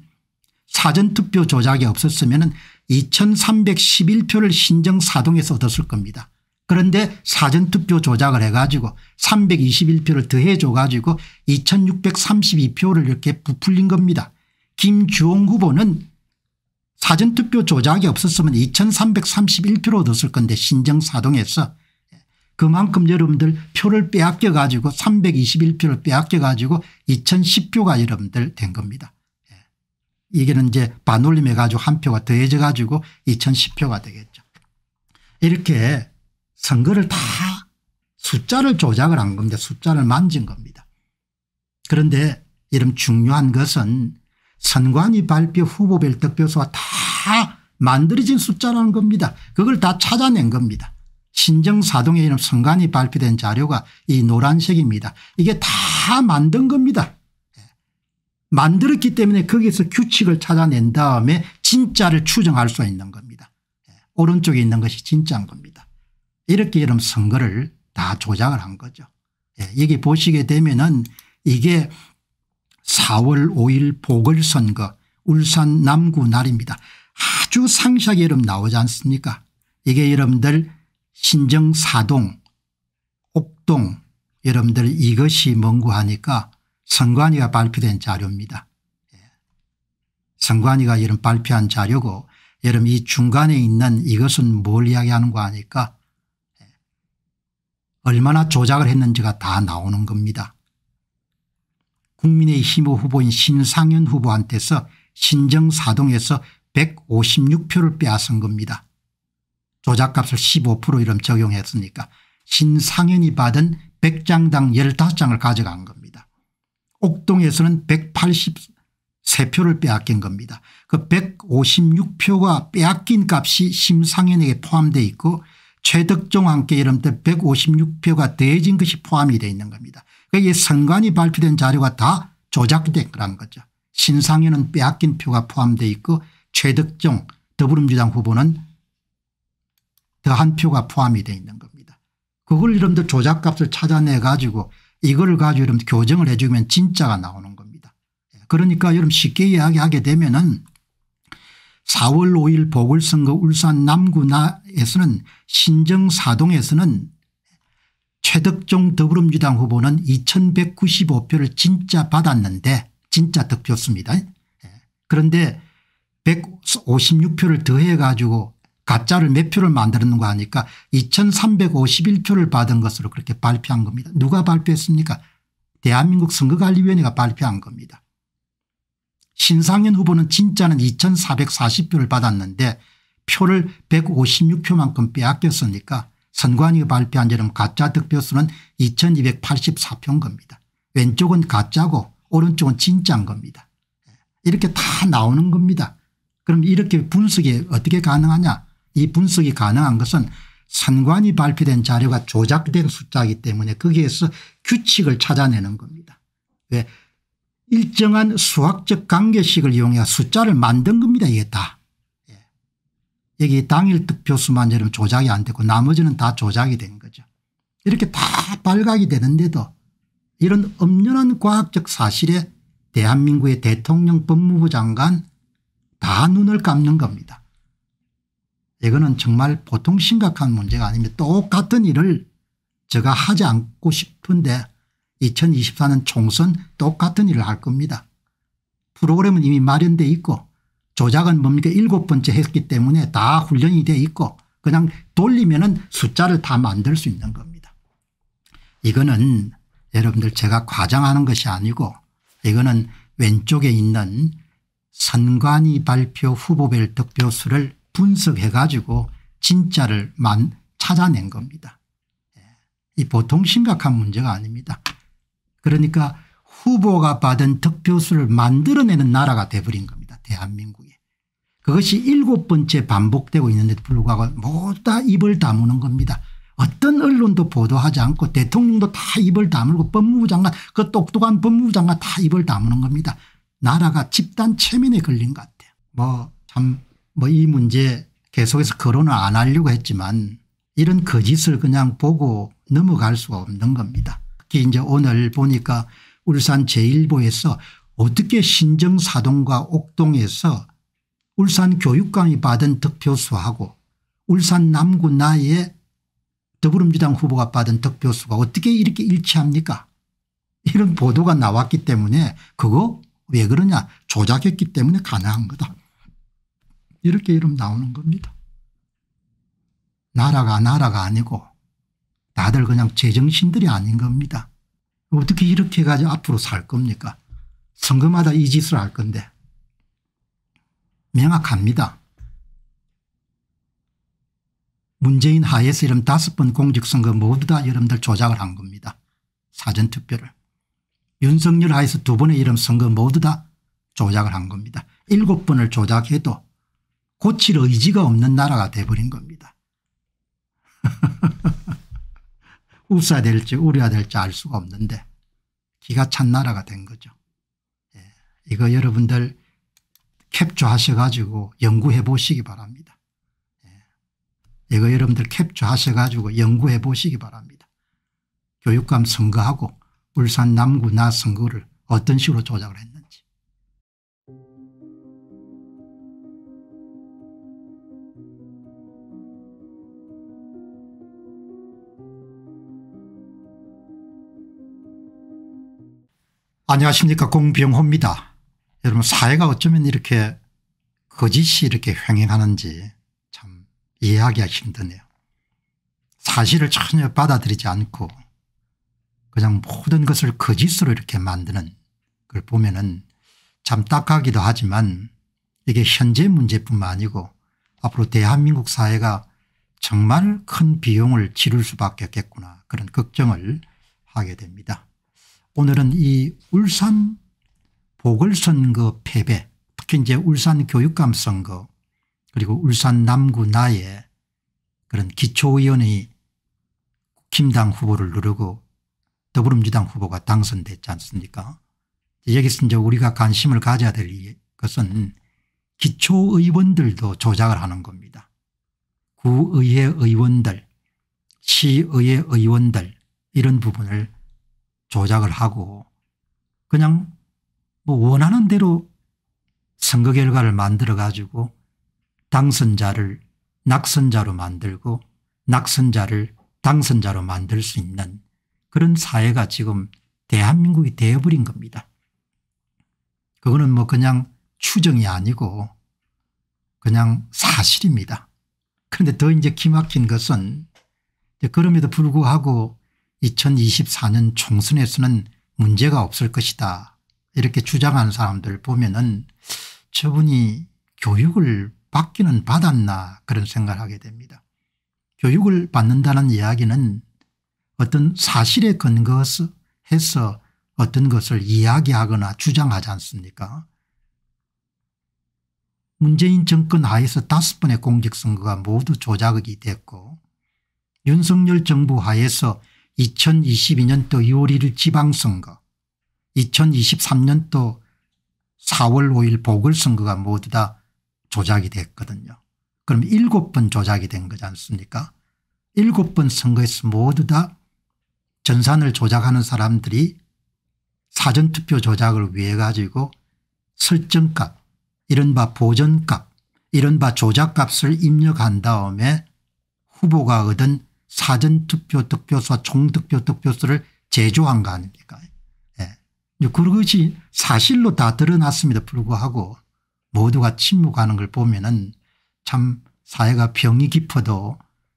사전투표 조작이 없었으면 2311표를 신정사동에서 얻었을 겁니다. 그런데 사전투표 조작을 해가지고 321표를 더해줘 가지고 2632표를 이렇게 부풀린 겁니다. 김주홍 후보는 사전투표 조작이 없었으면 2331표를 얻었을 건데 신정사동에서 그만큼 여러분들 표를 빼앗겨 가지고 321표를 빼앗겨 가지고 2010표가 여러분들 된 겁니다. 이게는 이제 반올림해 가지고 한 표가 더해져 가지고 2010표가 되겠죠. 이렇게 선거를 다 숫자를 조작을 한 겁니다. 숫자를 만진 겁니다. 그런데 이런 중요한 것은 선관위 발표 후보 별 득표수가 다 만들어진 숫자라는 겁니다. 그걸 다 찾아낸 겁니다. 신정사동에 이름 선관위 발표된 자료가 이 노란색입니다. 이게 다 만든 겁니다. 만들었기 때문에 거기서 규칙을 찾아낸 다음에 진짜를 추정할 수 있는 겁니다. 예, 오른쪽에 있는 것이 진짜인 겁니다. 이렇게 여러분 선거를 다 조작을 한 거죠. 예, 여기 보시게 되면은 이게 4월 5일 보궐선거 울산 남구 날입니다. 아주 상세하게 여러분 나오지 않습니까 이게 여러분들 신정사동 옥동 여러분들 이것이 뭔고 하니까 선관위가 발표된 자료입니다. 예. 선관위가 이런 발표한 자료고 여러분 이 중간에 있는 이것은 뭘 이야기하는 거 아니까 예. 얼마나 조작을 했는지가 다 나오는 겁니다. 국민의힘 후보인 신상현 후보한테서 신정사동에서 156표를 빼앗은 겁니다. 조작값을 15% 이름 적용했으니까 신상현이 받은 100장당 15장을 가져간 겁니다. 옥동에서는 183표를 빼앗긴 겁니다. 그 156표가 빼앗긴 값이 심상현에게 포함되어 있고 최덕종 함께 이름들 156표가 더해진 것이 포함이 되어 있는 겁니다. 그게 선관위 발표된 자료가 다 조작된 거란 거죠. 신상현은 빼앗긴 표가 포함되어 있고 최덕종 더불어민주당 후보는 더한 표가 포함이 되어 있는 겁니다. 그걸 여러분들 조작값을 찾아내 가지고 이걸 가지고 여러분 교정을 해 주면 진짜가 나오는 겁니다. 그러니까 여러분 쉽게 이야기하게 되면은 4월 5일 보궐선거 울산 남구나에서는 신정사동에서는 최덕종 더불어민주당 후보는 2195표를 진짜 받았는데 진짜 득표수입니다. 예. 그런데 156표를 더해 가지고 가짜를 몇 표를 만들었는가 하니까 2351표를 받은 것으로 그렇게 발표한 겁니다. 누가 발표했습니까 대한민국 선거관리위원회가 발표한 겁니다. 신상현 후보는 진짜는 2440표를 받았는데 표를 156표만큼 빼앗겼으니까 선관위가 발표한 대로 가짜 득표수는 2284표인 겁니다. 왼쪽은 가짜고 오른쪽은 진짜인 겁니다. 이렇게 다 나오는 겁니다. 그럼 이렇게 분석이 어떻게 가능하냐 이 분석이 가능한 것은 선관위 발표된 자료가 조작된 숫자이기 때문에 거기에서 규칙을 찾아내는 겁니다. 왜 일정한 수학적 관계식을 이용해 숫자를 만든 겁니다. 이게 다. 예. 여기 당일 득표수만 여러분 조작이 안 되고 나머지는 다 조작이 된 거죠. 이렇게 다 발각이 되는데도 이런 엄연한 과학적 사실에 대한민국의 대통령 법무부 장관 다 눈을 감는 겁니다. 이거는 정말 보통 심각한 문제가 아닙니다. 똑같은 일을 제가 하지 않고 싶은데 2024년 총선 똑같은 일을 할 겁니다. 프로그램은 이미 마련돼 있고 조작은 뭡니까 일곱 번째 했기 때문에 다 훈련이 돼 있고 그냥 돌리면 은 숫자를 다 만들 수 있는 겁니다. 이거는 여러분들 제가 과장하는 것이 아니고 이거는 왼쪽에 있는 선관위 발표 후보별 득표수를 분석해 가지고 진짜를 만 찾아낸 겁니다. 예. 이 보통 심각한 문제가 아닙니다. 그러니까 후보가 받은 득표수를 만들어내는 나라가 돼버린 겁니다. 대한민국이. 그것이 일곱 번째 반복되고 있는데도 불구하고 모두 다 입을 다무는 겁니다. 어떤 언론도 보도하지 않고 대통령도 다 입을 다물고 법무부 장관 그 똑똑한 법무부 장관 다 입을 다무는 겁니다. 나라가 집단 체면에 걸린 것 같아요. 뭐 참 뭐 이 문제 계속해서 거론을 안 하려고 했지만 이런 거짓을 그냥 보고 넘어갈 수가 없는 겁니다. 특히 이제 오늘 보니까 울산 제1보에서 어떻게 신정사동과 옥동에서 울산 교육감이 받은 득표수하고 울산 남구 나의 더불어민주당 후보가 받은 득표수가 어떻게 이렇게 일치합니까 이런 보도가 나왔기 때문에 그거 왜 그러냐 조작했기 때문에 가능한 거다. 이렇게 이름 나오는 겁니다. 나라가 나라가 아니고 다들 그냥 제정신들이 아닌 겁니다. 어떻게 이렇게 해가지고 앞으로 살 겁니까 선거마다 이 짓을 할 건데 명확합니다. 문재인 하에서 이런 다섯 번 공직선거 모두 다 여러분들 조작을 한 겁니다. 사전투표를. 윤석열 하에서 두 번의 이름 선거 모두 다 조작을 한 겁니다. 일곱 번을 조작해도 고칠 의지가 없는 나라가 돼버린 겁니다. 웃어야 될지 우려야 될지 알 수가 없는데 기가 찬 나라가 된 거죠. 예. 이거 여러분들 캡처하셔 가지고 연구해 보시기 바랍니다. 예. 이거 여러분들 캡처하셔 가지고 연구해 보시기 바랍니다. 교육감 선거하고 울산 남구 나 선거를 어떤 식으로 조작을 했는지. 안녕하십니까 공병호입니다. 여러분 사회가 어쩌면 이렇게 거짓이 이렇게 횡행하는지 참 이해하기가 힘드네요. 사실을 전혀 받아들이지 않고 그냥 모든 것을 거짓으로 이렇게 만드는 걸 보면 은 참 딱하기도 하지만 이게 현재 문제뿐만 아니고 앞으로 대한민국 사회가 정말 큰 비용을 치를 수밖에 없겠구나 그런 걱정을 하게 됩니다. 오늘은 이 울산 보궐선거 패배 특히 이제 울산 교육감 선거 그리고 울산 남구 나의 그런 기초의원의 김당 후보를 누르고 더불어민주당 후보가 당선됐지 않습니까 여기서 이제 우리가 관심을 가져야 될 것은 기초의원들도 조작을 하는 겁니다. 구의회 의원들 시의회 의원들 이런 부분을 조작을 하고 그냥 뭐 원하는 대로 선거 결과를 만들어 가지고 당선자를 낙선자로 만들고 낙선자를 당선자로 만들 수 있는 그런 사회가 지금 대한민국이 되어버린 겁니다. 그거는 뭐 그냥 추정이 아니고 그냥 사실입니다. 그런데 더 이제 기막힌 것은 그럼에도 불구하고 2024년 총선에서는 문제가 없을 것이다 이렇게 주장하는 사람들 보면은 저분이 교육을 받기는 받았나 그런 생각을 하게 됩니다. 교육을 받는다는 이야기는 어떤 사실에 근거해서 어떤 것을 이야기하거나 주장하지 않습니까 문재인 정권 하에서 다섯 번의 공직선거가 모두 조작이 됐고 윤석열 정부 하에서 2022년도 6월 1일 지방선거 2023년도 4월 5일 보궐선거가 모두 다 조작이 됐거든요. 그럼 일곱 번 조작이 된 거지 않습니까 일곱 번 선거에서 모두 다 전산을 조작하는 사람들이 사전투표 조작을 위해 가지고 설정값 이른바 보전값 이른바 조작값을 입력한 다음에 후보가 얻은 사전투표 득표수와 총득표 득표수를 제조한 거 아닙니까 예. 그것이 사실로 다 드러났음에도 불구하고 모두가 침묵하는 걸 보면 은 참 사회가 병이 깊어도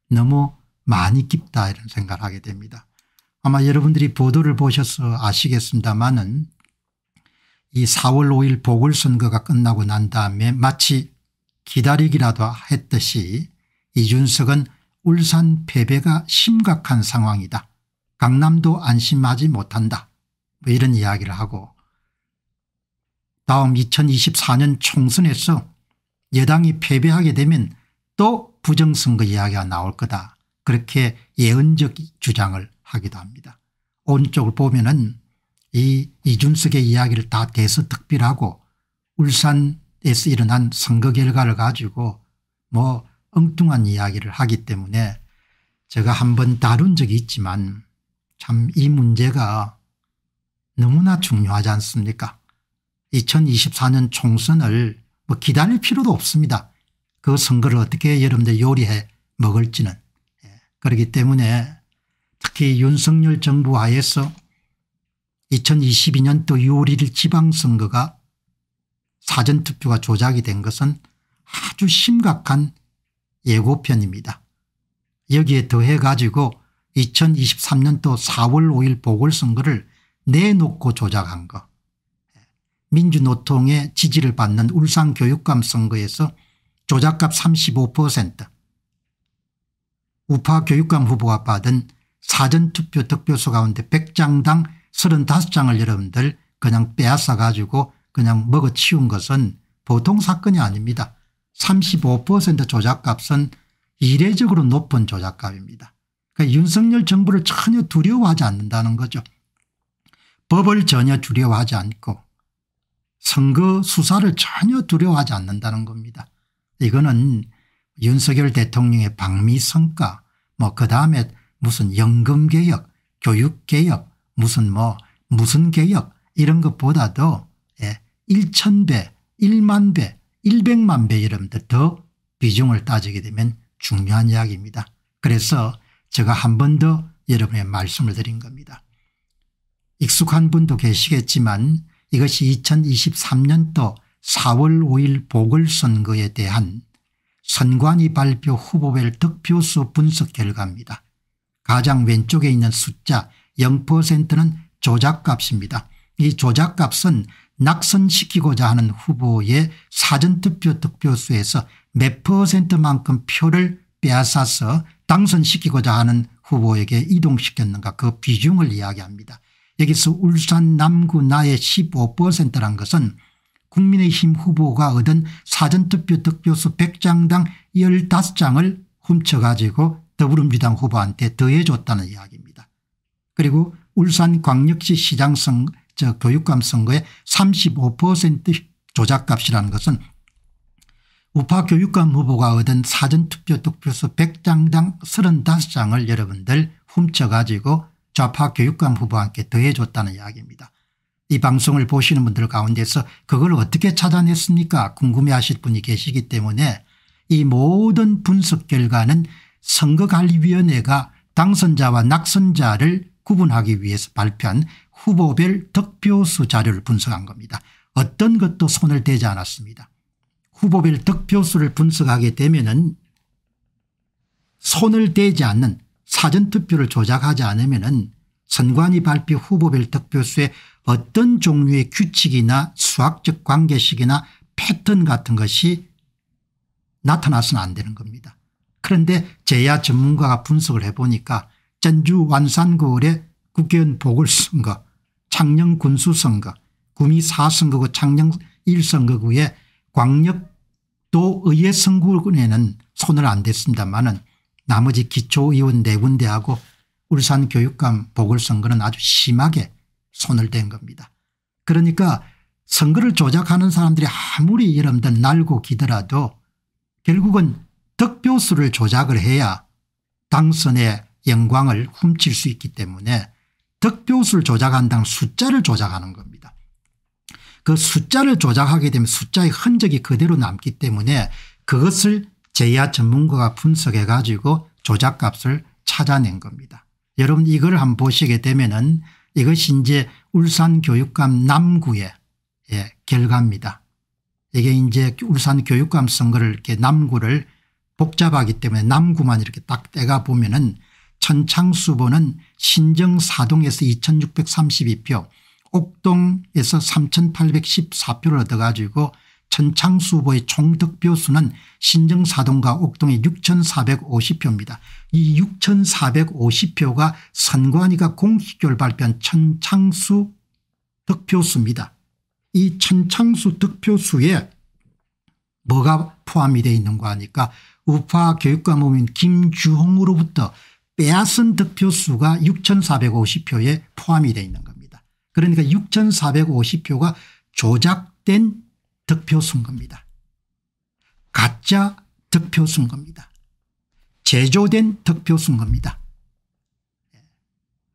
너무 많이 깊다 이런 생각을 하게 됩니다. 아마 여러분들이 보도를 보셔서 아시겠습니다마는 이 4월 5일 보궐선거가 끝나고 난 다음에 마치 기다리기라도 했듯이 이준석은 울산 패배가 심각한 상황이다. 강남도 안심하지 못한다. 뭐 이런 이야기를 하고 다음 2024년 총선에서 여당이 패배하게 되면 또 부정선거 이야기가 나올 거다. 그렇게 예언적 주장을 하기도 합니다. 오른쪽을 보면 은이 이준석의 이야기를 다 대서특필하고 울산에서 일어난 선거 결과를 가지고 뭐 엉뚱한 이야기를 하기 때문에 제가 한 번 다룬 적이 있지만 참 이 문제가 너무나 중요하지 않습니까 2024년 총선을 뭐 기다릴 필요도 없습니다. 그 선거를 어떻게 여러분들 요리해 먹을지는 예. 그렇기 때문에 특히 윤석열 정부 하에서 2022년도 6월 1일 지방선거가 사전투표가 조작이 된 것은 아주 심각한 예고편입니다. 여기에 더해 가지고 2023년도 4월 5일 보궐선거를 내놓고 조작한 것 민주노통의 지지를 받는 울산교육감 선거에서 조작값 35% 우파 교육감 후보가 받은 사전투표 득표수 가운데 100장당 35장을 여러분들 그냥 빼앗아 가지고 그냥 먹어치운 것은 보통 사건이 아닙니다. 35% 조작값은 이례적으로 높은 조작값입니다. 그러니까 윤석열 정부를 전혀 두려워하지 않는다는 거죠. 법을 전혀 두려워하지 않고 선거 수사를 전혀 두려워하지 않는다는 겁니다. 이거는 윤석열 대통령의 방미 성과 뭐 그다음에 무슨 연금개혁 교육개혁 무슨 뭐 무슨 개혁 이런 것보다도 예, 1천배 1만 배 100만 배 여러분들 더 비중을 따지게 되면 중요한 이야기입니다. 그래서 제가 한 번 더 여러분의 말씀을 드린 겁니다. 익숙한 분도 계시겠지만 이것이 2023년도 4월 5일 보궐선거에 대한 선관위 발표 후보별 득표수 분석 결과입니다. 가장 왼쪽에 있는 숫자 0%는 조작값입니다. 이 조작값은 낙선시키고자 하는 후보의 사전투표 득표수에서 몇 퍼센트만큼 표를 빼앗아서 당선시키고자 하는 후보에게 이동시켰는가 그 비중을 이야기합니다. 여기서 울산 남구 나의 15%란 것은 국민의힘 후보가 얻은 사전투표 득표수 100장당 15장을 훔쳐가지고 더불어민주당 후보한테 더해줬다는 이야기입니다. 그리고 울산 광역시 시장 선, 저 교육감 선거의 35% 조작값이라는 것은 우파 교육감 후보가 얻은 사전투표 득표수 100장당 35장을 여러분들 훔쳐가지고 좌파 교육감 함께 더해줬다는 이야기입니다. 이 방송을 보시는 분들 가운데서 그걸 어떻게 찾아냈습니까 궁금해하실 분이 계시기 때문에 이 모든 분석 결과는 선거관리위원회가 당선자와 낙선자를 구분하기 위해서 발표한 후보별 득표수 자료를 분석한 겁니다. 어떤 것도 손을 대지 않았습니다. 후보별 득표수를 분석하게 되면 손을 대지 않는 사전투표를 조작하지 않으면 선관위 발표 후보별 득표수에 어떤 종류의 규칙이나 수학적 관계식이나 패턴 같은 것이 나타나서는 안 되는 겁니다. 그런데 제야 전문가가 분석을 해보니까 전주 완산구을의 국회의원 보궐선거 창녕 군수선거 구미 4선거구 창녕 1선거구의 광역도 의회 선거구에는 손을 안 댔습니다만 나머지 기초의원 네 군데하고 울산교육감 보궐선거는 아주 심하게 손을 댄 겁니다. 그러니까 선거를 조작하는 사람들이 아무리 여러분들 날고 기더라도 결국은 득표수를 조작을 해야 당선의 영광을 훔칠 수 있기 때문에 득표수를 조작한다는 숫자를 조작하는 겁니다. 그 숫자를 조작하게 되면 숫자의 흔적이 그대로 남기 때문에 그것을 제야 전문가가 분석해 가지고 조작값을 찾아낸 겁니다. 여러분 이걸 한번 보시게 되면 은 이것이 이제 울산교육감 남구의 예, 결과입니다. 이게 이제 울산교육감 선거를 이렇게 남구를 복잡하기 때문에 남구만 이렇게 딱 떼가 보면 은 천창수보는 신정사동에서 2632표 옥동에서 3814표를 얻어가지고 천창수보의 총득표수는 신정사동과 옥동의 6450표입니다. 이 6450표가 선관위가 공식적으로 발표한 천창수 득표수입니다. 이 천창수 득표수에 뭐가 포함이 되어 있는가 하니까 우파 교육감모임 김주홍으로부터 빼앗은 득표수가 6450표에 포함이 되어 있는 겁니다. 그러니까 6450표가 조작된 득표수인 겁니다. 가짜 득표수인 겁니다. 제조된 득표수인 겁니다.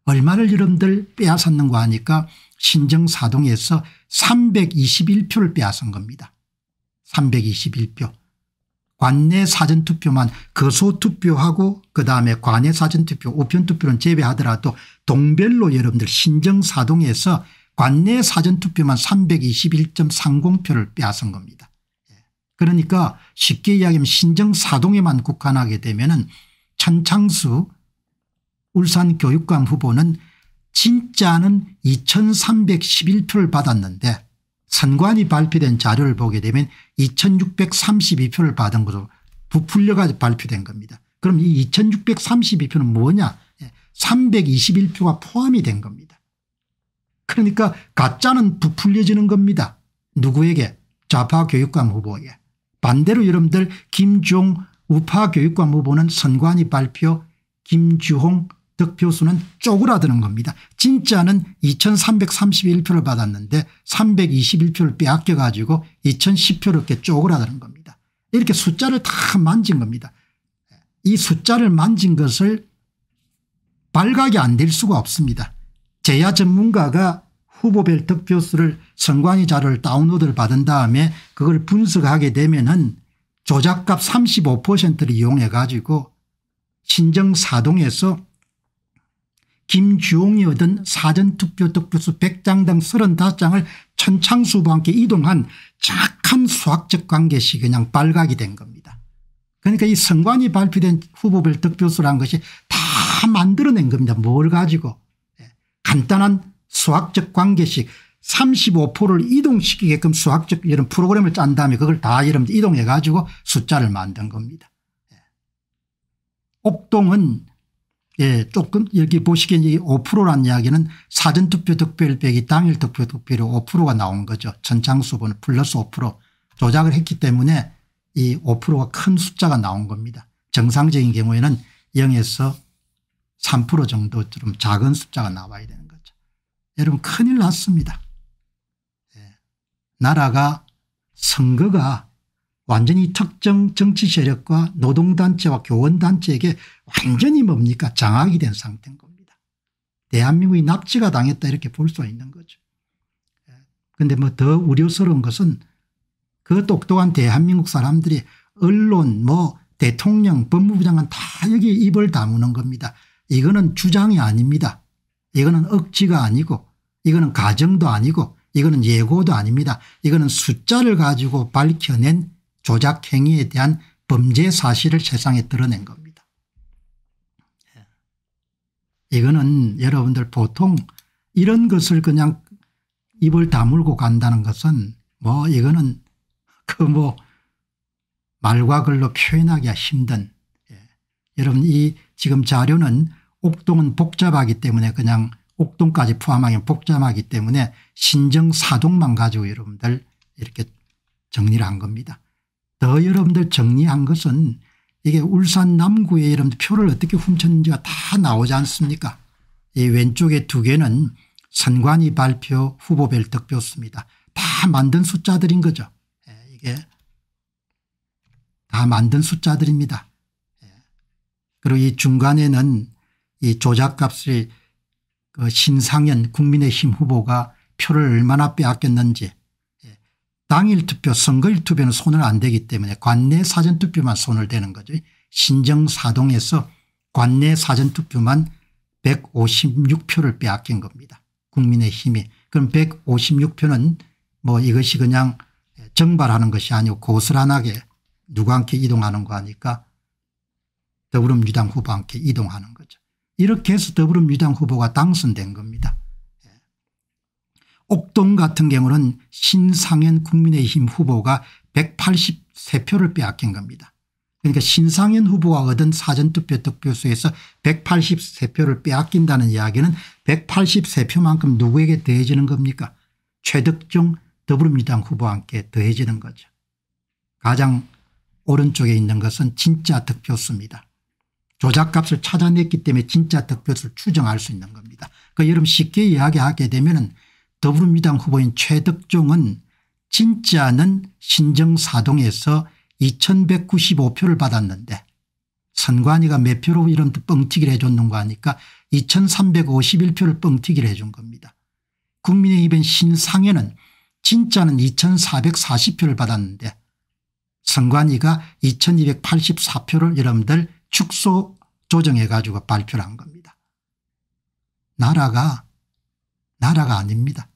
얼마를 여러분들 빼앗았는가 하니까 신정사동에서 321표를 빼앗은 겁니다. 321표. 관내 사전투표만 거소투표하고 그다음에 관내 사전투표 우편투표는 제외하더라도 동별로 여러분들 신정사동에서 관내 사전투표만 321.30표를 빼앗은 겁니다. 예. 그러니까 쉽게 이야기하면 신정사동에만 국한하게 되면 천창수 울산교육감 후보는 진짜는 2311표를 받았는데 선관위 발표된 자료를 보게 되면 2632표를 받은 것으로 부풀려가 발표된 겁니다. 그럼 이 2632표는 뭐냐 321표가 예. 포함이 된 겁니다. 그러니까 가짜는 부풀려지는 겁니다. 누구에게 좌파 교육감 후보에게 반대로 여러분들 김종 우파 교육감 후보는 선관위 발표 김주홍 득표수는 쪼그라드는 겁니다. 진짜는 2331표를 받았는데 321표를 빼앗겨 가지고 2010표를 이렇게 쪼그라드는 겁니다. 이렇게 숫자를 다 만진 겁니다. 이 숫자를 만진 것을 발각이 안 될 수가 없습니다. 제야 전문가가 후보별 득표수를 선관위 자료를 다운로드를 받은 다음에 그걸 분석하게 되면은 조작값 35%를 이용해 가지고 신정 사동에서 김주홍이 얻은 사전투표 득표수 100장당 35장을 천창수부와 함께 이동한 정확한 수학적 관계시 그냥 발각이 된 겁니다. 그러니까 이 선관위 발표된 후보별 득표수라는 것이 다 만들어낸 겁니다. 뭘 가지고 예. 간단한 수학적 관계식 35%를 이동시키게끔 수학적 이런 프로그램을 짠 다음에 그걸 다 여러분들 이동해 가지고 숫자를 만든 겁니다. 예. 옥동은 예, 조금 여기 보시기에 이 5%란 이야기는 사전투표 득표율 빼기 당일 투표 득표율 5%가 나온 거죠. 전창수보는 플러스 5% 조작을 했기 때문에 이 5%가 큰 숫자가 나온 겁니다. 정상적인 경우에는 0에서 3% 정도 좀 작은 숫자가 나와야 되는 거죠. 여러분 큰일 났습니다. 예. 나라가 선거가 완전히 특정 정치 세력과 노동단체와 교원단체에게 완전히 뭡니까 장악이 된 상태인 겁니다. 대한민국이 납치가 당했다 이렇게 볼 수 있는 거죠. 그런데 예. 뭐더 우려스러운 것은 그 똑똑한 대한민국 사람들이 언론 뭐 대통령 법무부 장관 다 여기 입을 다무는 겁니다. 이거는 주장이 아닙니다. 이거는 억지가 아니고 이거는 가정도 아니고 이거는 예고도 아닙니다. 이거는 숫자를 가지고 밝혀낸 조작 행위에 대한 범죄 사실을 세상에 드러낸 겁니다. 예. 이거는 여러분들 보통 이런 것을 그냥 입을 다물고 간다는 것은 뭐 이거는 그 뭐 말과 글로 표현하기가 힘든 예. 여러분 이 지금 자료는 옥동은 복잡하기 때문에 그냥 옥동까지 포함하기는 복잡하기 때문에 신정 사동만 가지고 여러분들 이렇게 정리를 한 겁니다. 더 여러분들 정리한 것은 이게 울산 남구에 여러분들 표를 어떻게 훔쳤는지가 다 나오지 않습니까 이 왼쪽에 두 개는 선관위 발표 후보별 득표수입니다. 다 만든 숫자들인 거죠. 예, 이게 다 만든 숫자들입니다. 예. 그리고 이 중간에는 이 조작값을 그 신상현 국민의힘 후보가 표를 얼마나 빼앗겼는지 예. 당일 투표 선거일 투표는 손을 안 대기 때문에 관내 사전투표만 손을 대는 거죠. 신정사동에서 관내 사전투표만 156표를 빼앗긴 겁니다. 국민의힘이. 그럼 156표는 뭐 이것이 그냥 정발하는 것이 아니고 고스란하게 함께 이동하는 거 하니까 더불어민주당 함께 이동하는 거죠. 이렇게 해서 더불어민주당 후보가 당선된 겁니다. 예. 옥동 같은 경우는 신상현 국민의힘 후보가 183표를 빼앗긴 겁니다. 그러니까 신상현 후보가 얻은 사전투표 득표수에서 183표를 빼앗긴다는 이야기는 183표만큼 누구에게 더해지는 겁니까 최덕종 더불어민주당 후보와 함께 더해지는 거죠. 가장 오른쪽에 있는 것은 진짜 득표수입니다. 조작값을 찾아냈기 때문에 진짜 득표수를 추정할 수 있는 겁니다. 그 여러분 쉽게 이야기하게 되면 더불어민주당 후보인 최덕종은 진짜는 신정사동에서 2195표를 받았는데 선관위가 몇 표로 이런 뻥튀기를 해줬는가 하니까 2351표를 뻥튀기를 해준 겁니다. 국민의힘은 신상현은 진짜는 2440표를 받았는데 선관위가 2284표를 여러분들 축소 조정해 가지고 발표를 한 겁니다. 나라가 나라가 아닙니다.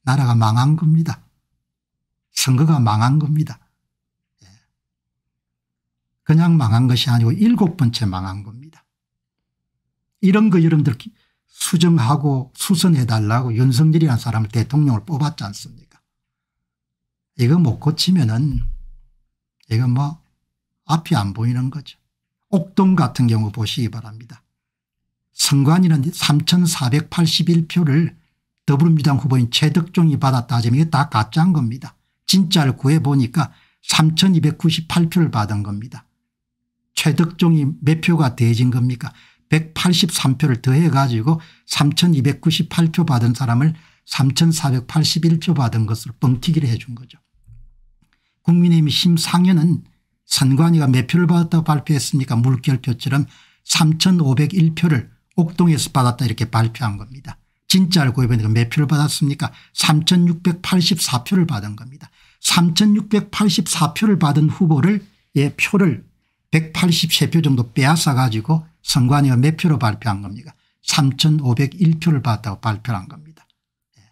나라가 망한 겁니다. 선거가 망한 겁니다. 예. 그냥 망한 것이 아니고 일곱 번째 망한 겁니다. 이런 거 여러분들 수정하고 수선해 달라고 윤석열이라는 사람을 대통령을 뽑았지 않습니까 이거 못 고치면은 이거 뭐 앞이 안 보이는 거죠. 옥동 같은 경우 보시기 바랍니다. 선관위는 3481표를 더불어민주당 후보인 최덕종이 받았다 하지만 이게 다 가짜인 겁니다. 진짜를 구해보니까 3298표를 받은 겁니다. 최덕종이 몇 표가 더해진 겁니까 183표를 더해 가지고 3298표 받은 사람을 3481표 받은 것으로 뻥튀기를 해준 거죠. 국민의힘 심상현은 선관위가 몇 표를 받았다고 발표했습니까 물결표처럼 3501표를 옥동에서 받았다 이렇게 발표한 겁니다. 진짜를 구해보니까 몇 표를 받았습니까 3684표를 받은 겁니다. 3684표를 받은 후보를 예 표를 183표 정도 빼앗아 가지고 선관위가 몇 표로 발표한 겁니까 3501표를 받았다고 발표한 겁니다. 예.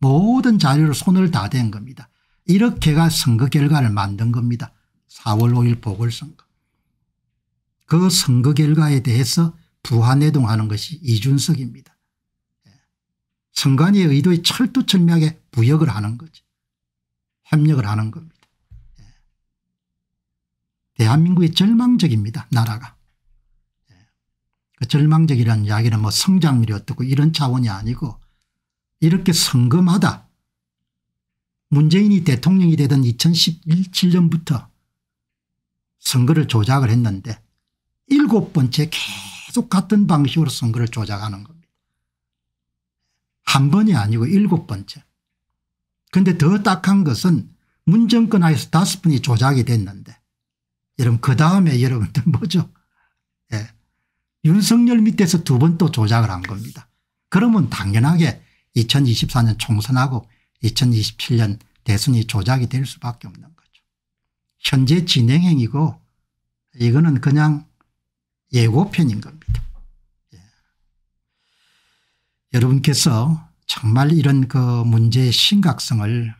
모든 자료를 손을 다 댄 겁니다. 이렇게가 선거 결과를 만든 겁니다. 4월 5일 보궐선거. 그 선거 결과에 대해서 부하내동하는 것이 이준석입니다. 예. 선관위의 의도에 철두철미하게 부역을 하는 거죠. 협력을 하는 겁니다. 예. 대한민국이 절망적입니다. 나라가. 예. 그 절망적이라는 이야기는 뭐 성장률이 어떻고 이런 차원이 아니고 이렇게 선거마다 문재인이 대통령이 되던 2017년부터 선거를 조작을 했는데 일곱 번째 계속 같은 방식으로 선거를 조작하는 겁니다. 한 번이 아니고 일곱 번째. 그런데 더 딱한 것은 문정권 하에서 다섯 번이 조작이 됐는데 여러분 그 다음에 여러분들 뭐죠 예. 윤석열 밑에서 두 번 또 조작을 한 겁니다. 그러면 당연하게 2024년 총선하고 2027년 대선이 조작이 될 수밖에 없는 거죠. 현재 진행형이고 이거는 그냥 예고편인 겁니다. 예. 여러분께서 정말 이런 그 문제의 심각성을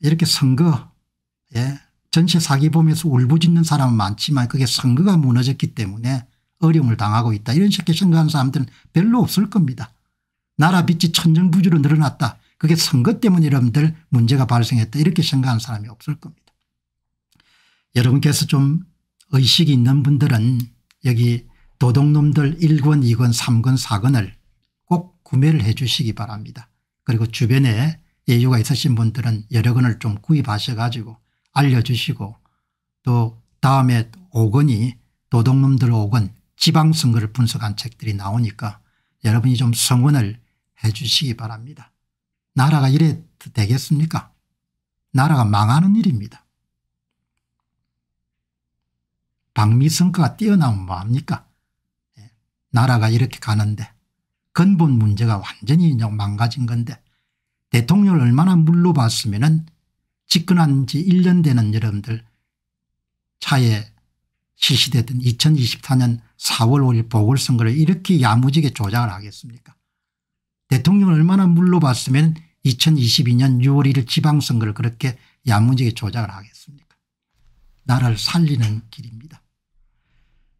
이렇게 선거 예, 전체 사기 보면서 울부짖는 사람은 많지만 그게 선거가 무너졌기 때문에 어려움을 당하고 있다 이런 식의 생각하는 사람들은 별로 없을 겁니다. 나라 빚이 천정부지로 늘어났다. 그게 선거 때문에 여러분들 문제가 발생했다 이렇게 생각하는 사람이 없을 겁니다. 여러분께서 좀 의식이 있는 분들은 여기 도둑놈들 1권 2권 3권 4권을 꼭 구매를 해 주시기 바랍니다. 그리고 주변에 여유가 있으신 분들은 여러 권을 좀 구입하셔 가지고 알려주시고 또 다음에 5권이 도둑놈들 5권 지방선거를 분석한 책들이 나오니까 여러분이 좀 성원을 해 주시기 바랍니다. 나라가 이래 되겠습니까 나라가 망하는 일입니다. 방미선거가 뛰어나면 뭐합니까 예. 나라가 이렇게 가는데 근본 문제가 완전히 망가진 건데 대통령을 얼마나 물러봤으면 집권한 지 1년 되는 여러분들 차에 실시됐던 2024년 4월 5일 보궐선거를 이렇게 야무지게 조작을 하겠습니까 대통령을 얼마나 물러봤으면 2022년 6월 1일 지방선거를 그렇게 야무지게 조작을 하겠습니까 나라를 살리는 길입니다.